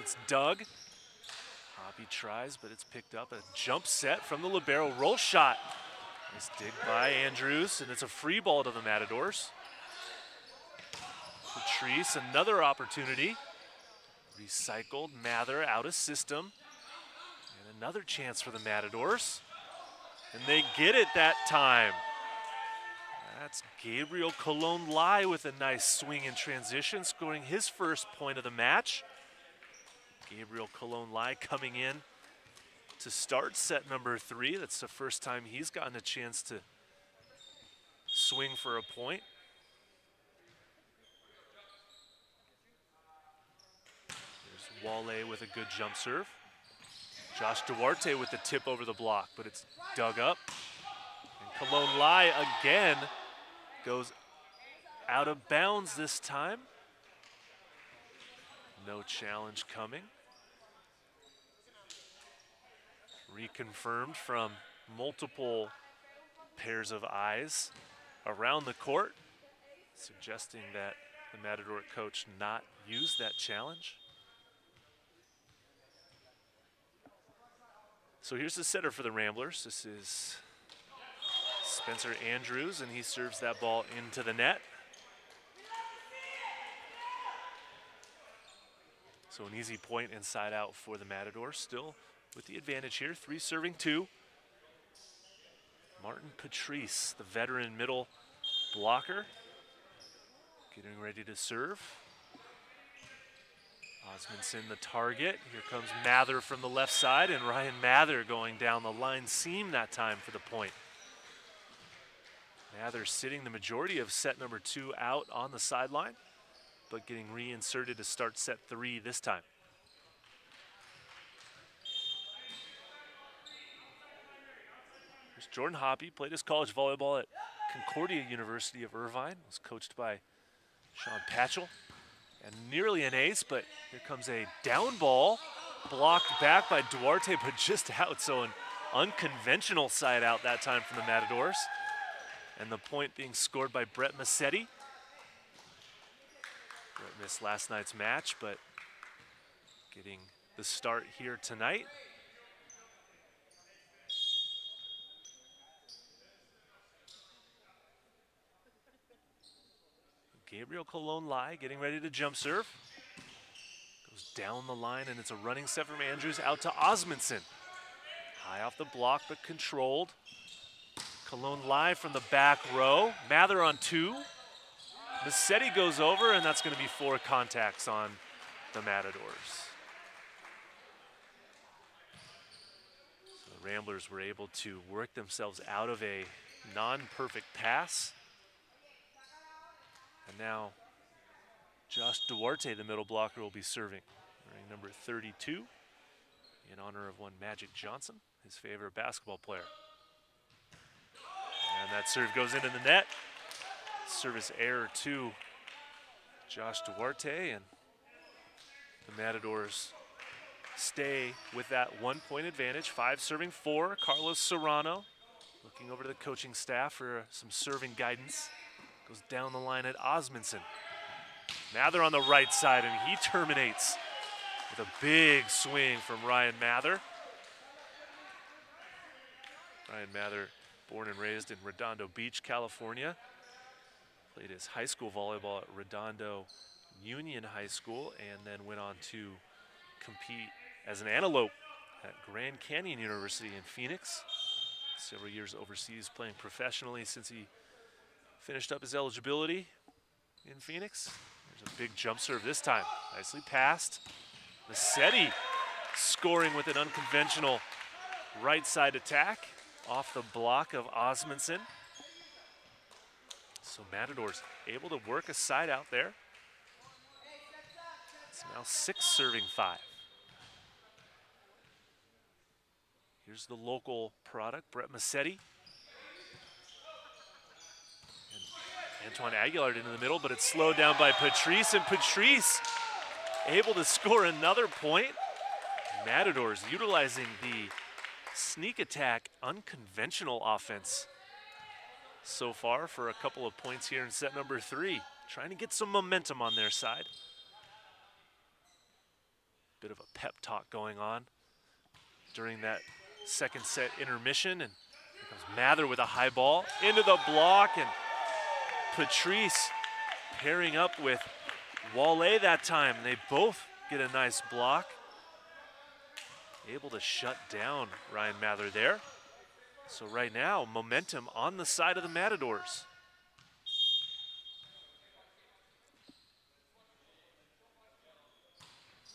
It's Doug. Hoppe tries, but it's picked up. A jump set from the libero, roll shot. Nice dig by Andrews, and it's a free ball to the Matadors. Patrice, another opportunity. Recycled, Mather out of system. And another chance for the Matadors. And they get it that time. That's Gabriel Colon Lai with a nice swing in transition, scoring his first point of the match. Gabriel Colon Lai coming in to start set number three. That's the first time he's gotten a chance to swing for a point. There's Wale with a good jump serve. Josh Duarte with the tip over the block, but it's dug up. And Colon Lai again Goes out of bounds this time. No challenge coming. Reconfirmed from multiple pairs of eyes around the court, suggesting that the Matador coach not use that challenge. So here's the setter for the Ramblers. This is Spencer Andrews, and he serves that ball into the net. So an easy point inside out for the Matador. Still with the advantage here, three serving two. Martin Patrice, the veteran middle blocker, getting ready to serve. Osmundson the target. Here comes Mather from the left side, and Ryan Mather going down the line seam that time for the point. Now they're sitting the majority of set number two out on the sideline, but getting reinserted to start set three this time. There's Jordan Hoppe, played his college volleyball at Concordia University of Irvine, was coached by Sean Patchell. And nearly an ace, but here comes a down ball, blocked back by Duarte, but just out. So an unconventional side out that time from the Matadors. And the point being scored by Brett Massetti. Brett missed last night's match, but getting the start here tonight. Gabriel Colon Lai getting ready to jump serve. Goes down the line and it's a running set from Andrews out to Osmondson. High off the block but controlled. Colon Lai from the back row. Mather on two. Massetti goes over and that's gonna be four contacts on the Matadors. So the Ramblers were able to work themselves out of a non-perfect pass. And now Josh Duarte, the middle blocker, will be serving, wearing number 32 in honor of one Magic Johnson, his favorite basketball player. And that serve goes into the net. Service error to Josh Duarte, and the Matadors stay with that one point advantage. Five serving four. Carlos Serrano looking over to the coaching staff for some serving guidance. Goes down the line at Osmondson. Mather on the right side, and he terminates with a big swing from Ryan Mather. Ryan Mather, born and raised in Redondo Beach, California. Played his high school volleyball at Redondo Union High School and then went on to compete as an antelope at Grand Canyon University in Phoenix. Several years overseas playing professionally since he Finished up his eligibility in Phoenix. There's a big jump serve this time. Nicely passed. Massetti scoring with an unconventional right side attack off the block of Osmondson. So Matadors able to work a side out there. It's now six serving five. Here's the local product, Brett Massetti. Antoine Aguilar into the middle, but it's slowed down by Patrice, and Patrice able to score another point. Matadors utilizing the sneak attack, unconventional offense so far for a couple of points here in set number three. Trying to get some momentum on their side. Bit of a pep talk going on during that second set intermission. And comes Mather with a high ball into the block and Patrice pairing up with Wale that time. They both get a nice block. Able to shut down Ryan Mather there. So right now, momentum on the side of the Matadors.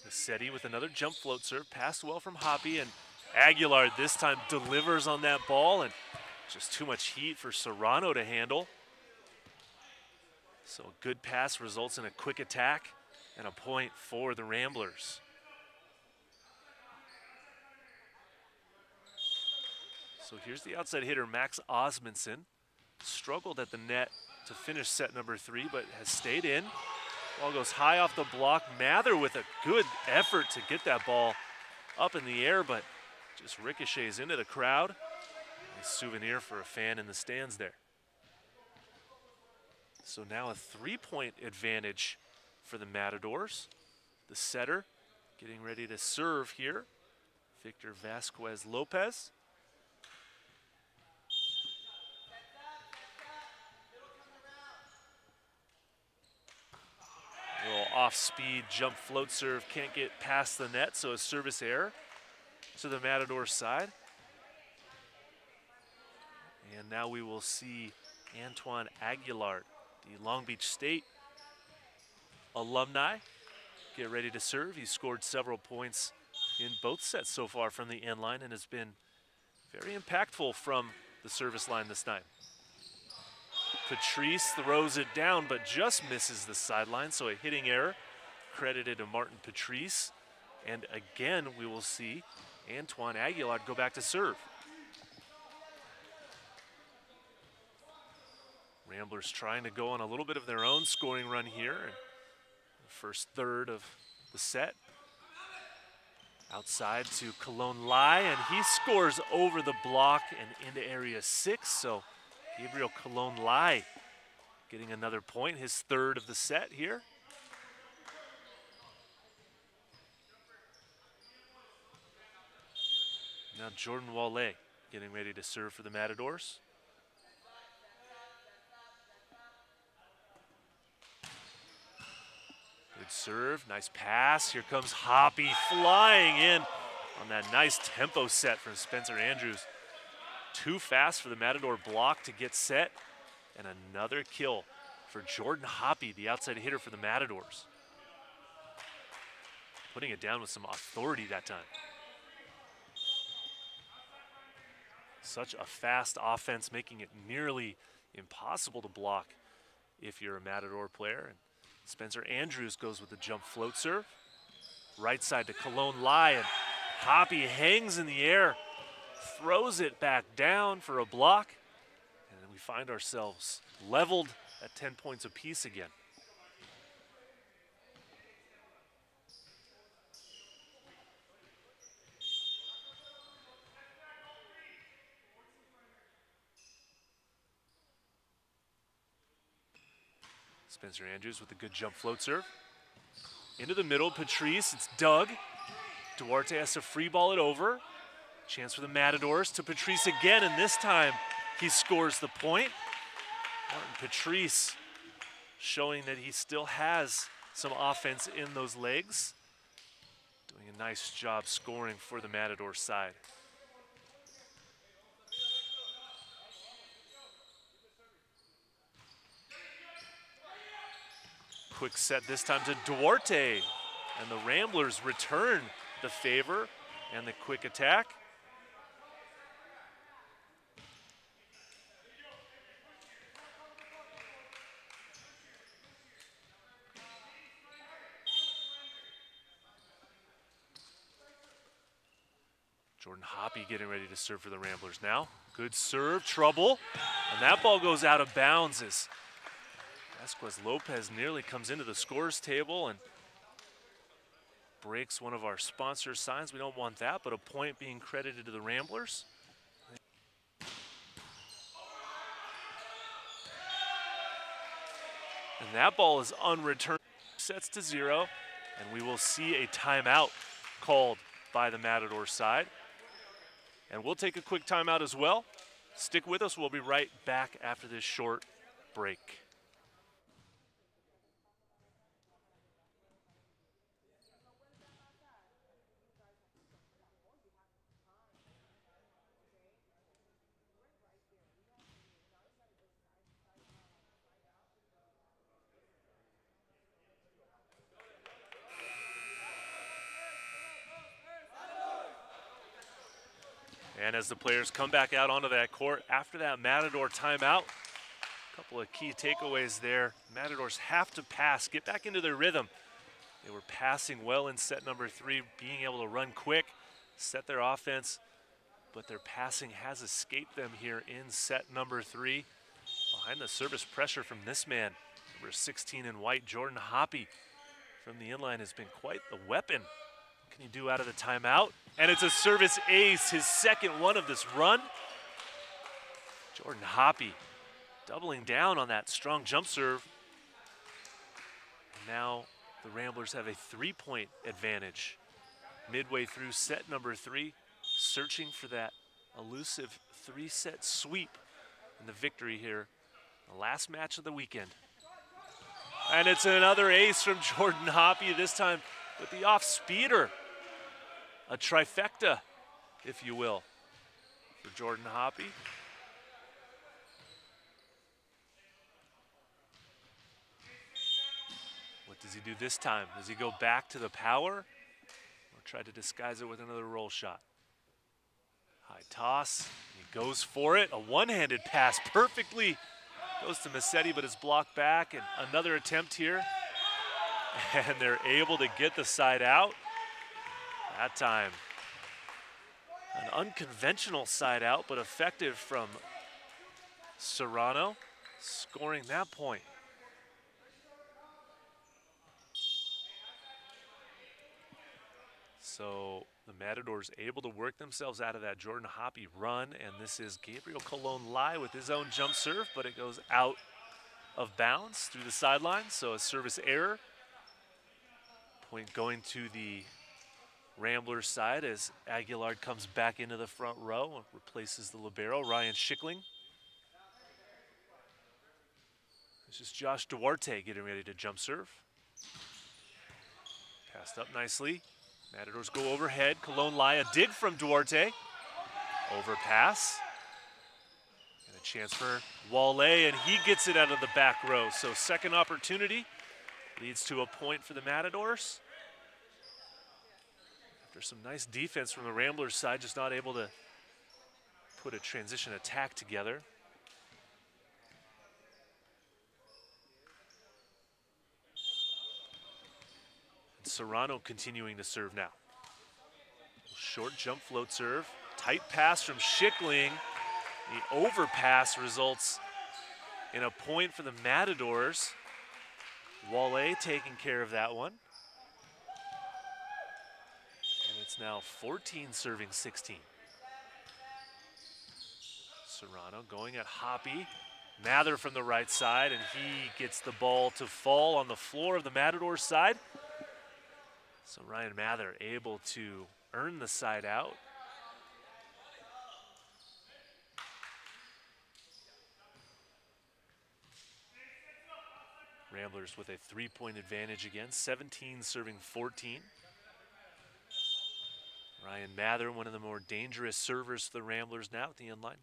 Massetti with another jump float serve, passed well from Hoppy, and Aguilar this time delivers on that ball, and just too much heat for Serrano to handle. So a good pass results in a quick attack and a point for the Ramblers. So here's the outside hitter, Max Osmondson. Struggled at the net to finish set number three, but has stayed in. Ball goes high off the block. Mather with a good effort to get that ball up in the air, but just ricochets into the crowd. A souvenir for a fan in the stands there. So now a three-point advantage for the Matadors. The setter getting ready to serve here, Victor Vasquez Lopez. Little off-speed jump float serve, can't get past the net, so a service error to the Matador side. And now we will see Antoine Aguilar the Long Beach State alumni get ready to serve. He scored several points in both sets so far from the end line and has been very impactful from the service line this night. Patrice throws it down but just misses the sideline, so a hitting error credited to Martin Patrice. And again, we will see Antoine Aguilar go back to serve. Ramblers trying to go on a little bit of their own scoring run here. First third of the set. Outside to Colon Lai, and he scores over the block and into area six. So Gabriel Colon Lai getting another point, his third of the set here. Now Jordan Wale getting ready to serve for the Matadors. Good serve, nice pass. Here comes Hoppe flying in on that nice tempo set from Spencer Andrews. Too fast for the Matador block to get set, and another kill for Jordan Hoppe, the outside hitter for the Matadors. Putting it down with some authority that time. Such a fast offense, making it nearly impossible to block if you're a Matador player. And Spencer Andrews goes with the jump float serve. Right side to Colon and Hoppe hangs in the air, throws it back down for a block, and we find ourselves leveled at 10 points apiece again. Spencer Andrews with a good jump float serve. Into the middle, Patrice, it's Doug. Duarte has to free ball it over. Chance for the Matadors to Patrice again, and this time he scores the point. Martin Patrice showing that he still has some offense in those legs. Doing a nice job scoring for the Matador side. quick set this time to Duarte. And the Ramblers return the favor and the quick attack. Jordan Hoppe getting ready to serve for the Ramblers now. Good serve, trouble. And that ball goes out of bounds as Esquez Lopez nearly comes into the scores table and breaks one of our sponsor signs. We don't want that, but a point being credited to the Ramblers. And that ball is unreturned. Sets to zero, and we will see a timeout called by the Matador side. And we'll take a quick timeout as well. Stick with us. We'll be right back after this short break. As the players come back out onto that court after that Matador timeout, a couple of key takeaways there. Matadors have to pass, get back into their rhythm. They were passing well in set number three, being able to run quick, set their offense, but their passing has escaped them here in set number three. Behind the service pressure from this man, number 16 in white, Jordan Hoppe from the end line has been quite the weapon What can he do out of the timeout? And it's a service ace, his second one of this run. Jordan Hoppe doubling down on that strong jump serve. And now the Ramblers have a three-point advantage midway through set number three, searching for that elusive three-set sweep and the victory here, the last match of the weekend. And it's another ace from <laughs> Jordan Hoppe, this time with the off-speeder a trifecta, if you will, for Jordan Hoppe. What does he do this time? Does he go back to the power or try to disguise it with another roll shot? High toss, he goes for it. A one-handed pass perfectly goes to Massetti, but is blocked back. And another attempt here. <laughs> And they're able to get the side out. That time, an unconventional side out, but effective from Serrano. scoring that point. So the Matadors able to work themselves out of that Jordan Hoppe run, and this is Gabriel Colon Lai with his own jump serve, but it goes out of bounds through the sideline, so a service error. Point going to the Ramblers side as Aguilar comes back into the front row and replaces the libero, Ryan Schickling. This is Josh Duarte getting ready to jump serve. Passed up nicely. Matadors go overhead. Colon Laya dig from Duarte. Overpass. And a chance for Wale, and he gets it out of the back row. So second opportunity leads to a point for the Matadors. After some nice defense from the Ramblers side, just not able to put a transition attack together. Serrano continuing to serve now. Short jump float serve. Tight pass from Schickling. The overpass results in a point for the Matadors. Wale taking care of that one. And it's now 14 serving 16. Serrano going at Hoppe. Mather from the right side, and he gets the ball to fall on the floor of the Matadors side. So Ryan Mather able to earn the side out. Ramblers with a three-point advantage again, 17 serving 14. Ryan Mather, one of the more dangerous servers for the Ramblers now at the end line.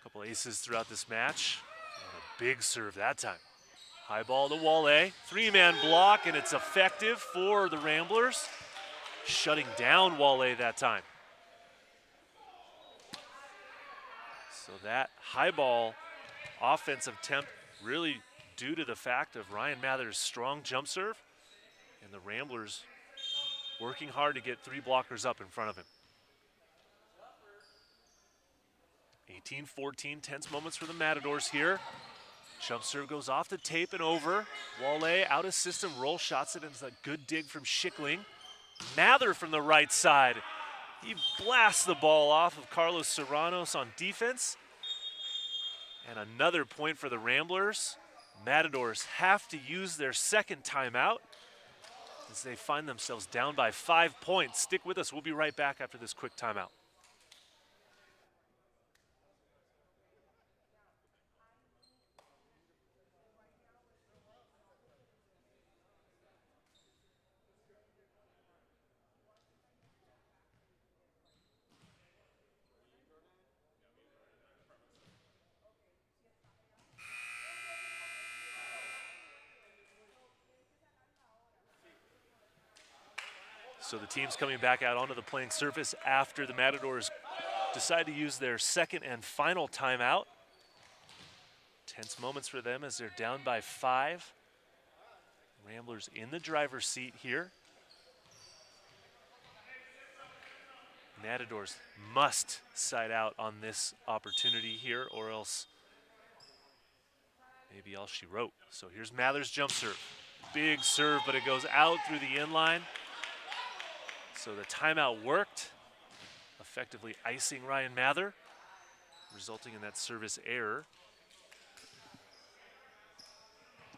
A couple aces throughout this match. A big serve that time. High ball to Wale. Three-man block, and it's effective for the Ramblers. Shutting down Wale that time. So that high ball offensive attempt really due to the fact of Ryan Mather's strong jump serve and the Ramblers working hard to get three blockers up in front of him. 18-14, tense moments for the Matadors here. Jump serve goes off the tape and over. Wale out of system, roll shots it, and it's a good dig from Schickling. Mather from the right side. He blasts the ball off of Carlos Serranos on defense. And another point for the Ramblers. Matadors have to use their second timeout as they find themselves down by five points. Stick with us. We'll be right back after this quick timeout. Team's coming back out onto the playing surface after the Matadors decide to use their second and final timeout. Tense moments for them as they're down by five. Ramblers in the driver's seat here. Matadors must side out on this opportunity here or else maybe all she wrote. So here's Mather's jump serve. Big serve, but it goes out through the end line. So the timeout worked, effectively icing Ryan Mather, resulting in that service error.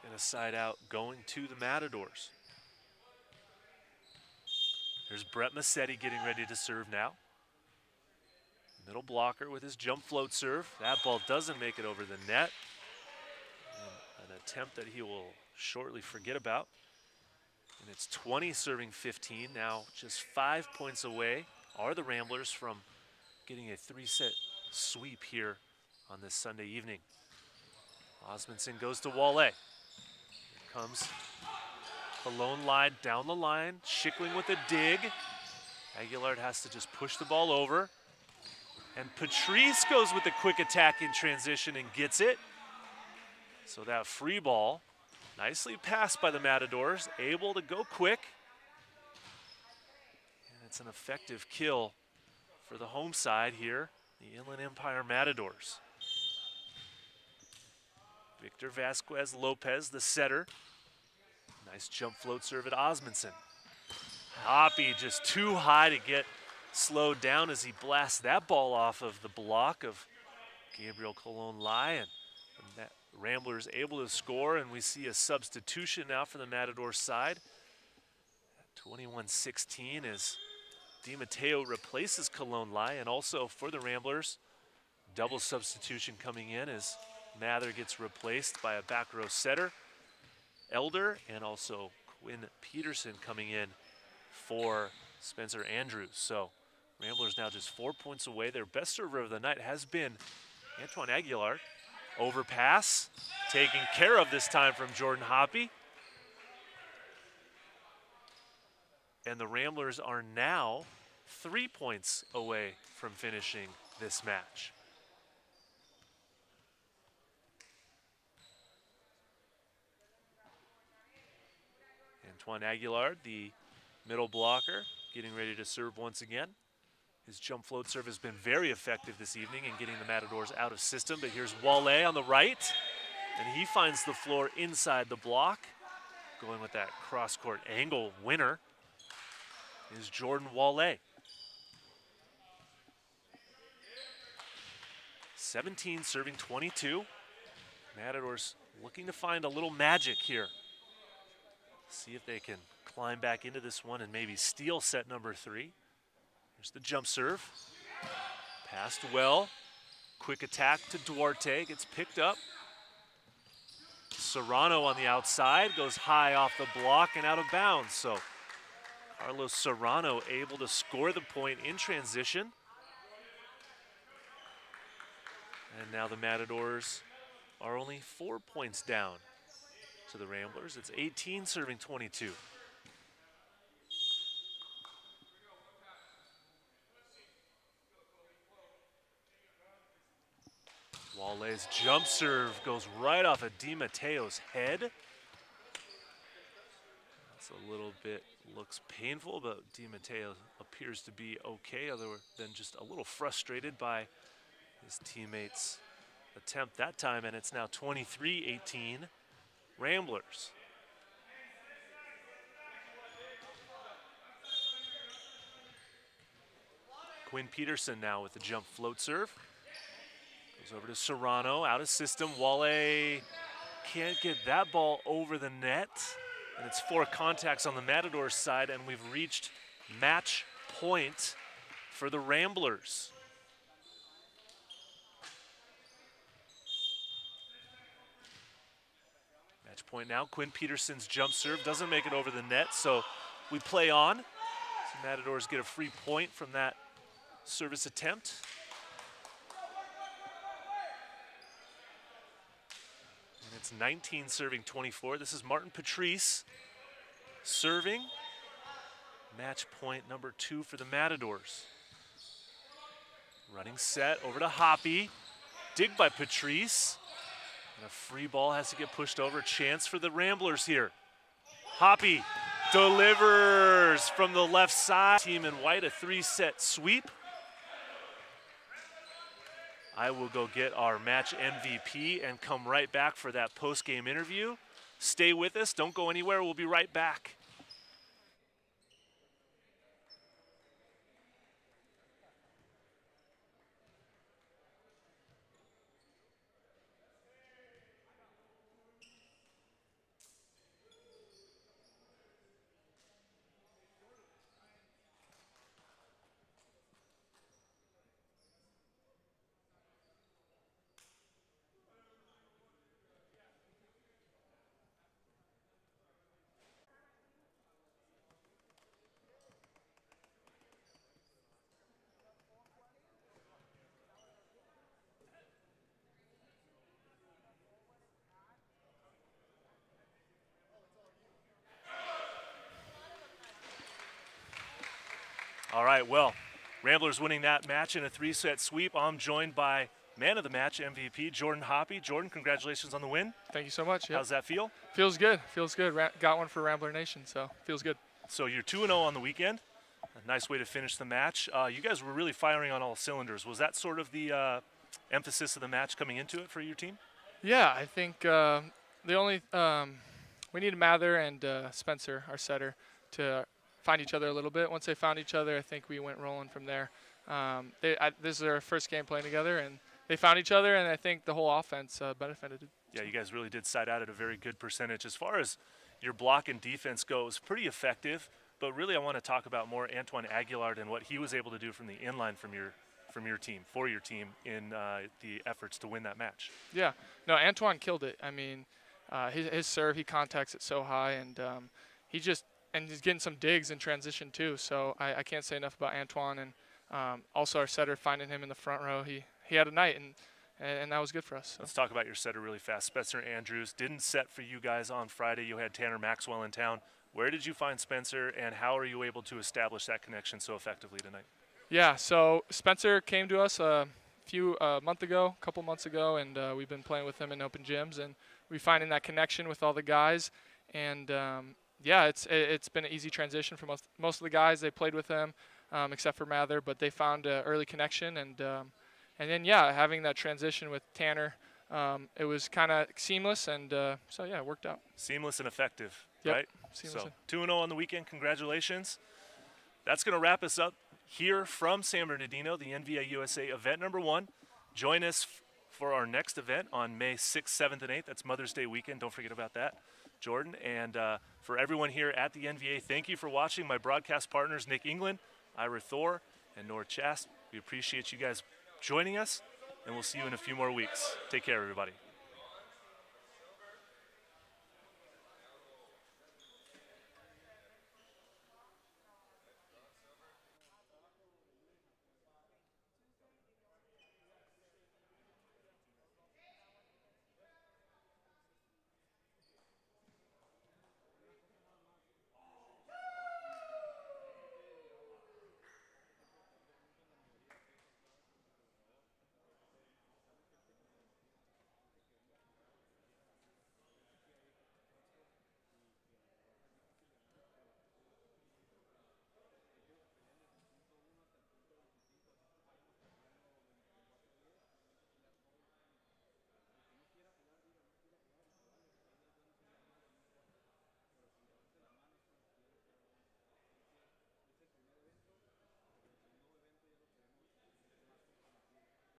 And a side out going to the Matadors. There's Brett Massetti getting ready to serve now. Middle blocker with his jump float serve. That ball doesn't make it over the net. An attempt that he will shortly forget about. And it's 20 serving 15. Now just five points away are the Ramblers from getting a three-set sweep here on this Sunday evening. Osmondson goes to Wale. Here comes lone line down the line. Schickling with a dig. Aguilar has to just push the ball over. And Patrice goes with a quick attack in transition and gets it. So that free ball Nicely passed by the Matadors, able to go quick. And it's an effective kill for the home side here, the Inland Empire Matadors. Victor Vasquez Lopez, the setter. Nice jump float serve at Osmondson. Hoppe just too high to get slowed down as he blasts that ball off of the block of Gabriel Colon Lai. Ramblers able to score, and we see a substitution now for the Matador side. 21-16 as Di Matteo replaces Colon Lai, and also for the Ramblers, double substitution coming in as Mather gets replaced by a back row setter, Elder, and also Quinn Peterson coming in for Spencer Andrews. So Ramblers now just four points away. Their best server of the night has been Antoine Aguilar. Overpass, taken care of this time from Jordan Hoppe. And the Ramblers are now three points away from finishing this match. Antoine Aguilar, the middle blocker, getting ready to serve once again. His jump float serve has been very effective this evening in getting the Matadors out of system, but here's Wale on the right, and he finds the floor inside the block. Going with that cross-court angle winner is Jordan Wale. 17 serving 22. Matadors looking to find a little magic here. See if they can climb back into this one and maybe steal set number three. Here's the jump serve. Passed well. Quick attack to Duarte, gets picked up. Serrano on the outside, goes high off the block and out of bounds. So Carlos Serrano able to score the point in transition. And now the Matadors are only four points down to the Ramblers. It's 18 serving 22. Wale's jump serve goes right off of Di Matteo's head. That's a little bit, looks painful, but Di Matteo appears to be okay other than just a little frustrated by his teammates' attempt that time, and it's now 23-18 Ramblers. Quinn Peterson now with the jump float serve. Over to Serrano, out of system. Wale can't get that ball over the net. And it's four contacts on the Matador side, and we've reached match point for the Ramblers. Match point now. Quinn Peterson's jump serve doesn't make it over the net, so we play on. So Matadors get a free point from that service attempt. It's 19 serving 24. This is Martin Patrice serving. Match point number two for the Matadors. Running set over to Hoppe. Dig by Patrice. And a free ball has to get pushed over. Chance for the Ramblers here. Hoppe delivers from the left side. Team in white, a three set sweep. I will go get our match MVP and come right back for that post game interview. Stay with us, don't go anywhere, we'll be right back. All right, well, Ramblers winning that match in a three set sweep. I'm joined by man of the match MVP, Jordan Hoppe. Jordan, congratulations on the win. Thank you so much. Yep. How's that feel? Feels good. Feels good. Ra- got one for Rambler Nation, so feels good. So you're 2 0 on the weekend. A nice way to finish the match. Uh, you guys were really firing on all cylinders. Was that sort of the uh, emphasis of the match coming into it for your team? Yeah, I think uh, the only um, we need Mather and uh, Spencer, our setter, to find each other a little bit. Once they found each other, I think we went rolling from there. Um, they, I, this is our first game playing together, and they found each other, and I think the whole offense uh, benefited. Yeah, you guys really did side out at a very good percentage. As far as your block and defense goes, pretty effective. But really, I want to talk about more Antoine Aguilar and what he was able to do from the end line from your from your team for your team in uh, the efforts to win that match. Yeah, no, Antoine killed it. I mean, uh, his, his serve, he contacts it so high, and um, he just and he's getting some digs in transition too. So I, I can't say enough about Antoine and um, also our setter finding him in the front row. He he had a night and and, that was good for us. So. Let's talk about your setter really fast. Spencer Andrews didn't set for you guys on Friday. You had Tanner Maxwell in town. Where did you find Spencer, and how are you able to establish that connection so effectively tonight? Yeah, so Spencer came to us a few uh, month ago, a couple months ago, and uh, we've been playing with him in open gyms, and we finding that connection with all the guys, and um, yeah, it's it's been an easy transition for most most of the guys. They played with him, um, except for Mather, but they found an early connection, and um, and then yeah, having that transition with Tanner, um, it was kind of seamless, and uh, so yeah, it worked out. Seamless and effective, yep. right? Seamless. So two and zero oh on the weekend. Congratulations. That's going to wrap us up here from San Bernardino, the NVA USA event number one. Join us for our next event on May 6th, 7th, and 8th. That's Mother's Day weekend. Don't forget about that. Jordan. And uh, for everyone here at the NVA, thank you for watching. My broadcast partners, Nick England, Ira Thor, and Nora Chast. We appreciate you guys joining us, and we'll see you in a few more weeks. Take care, everybody.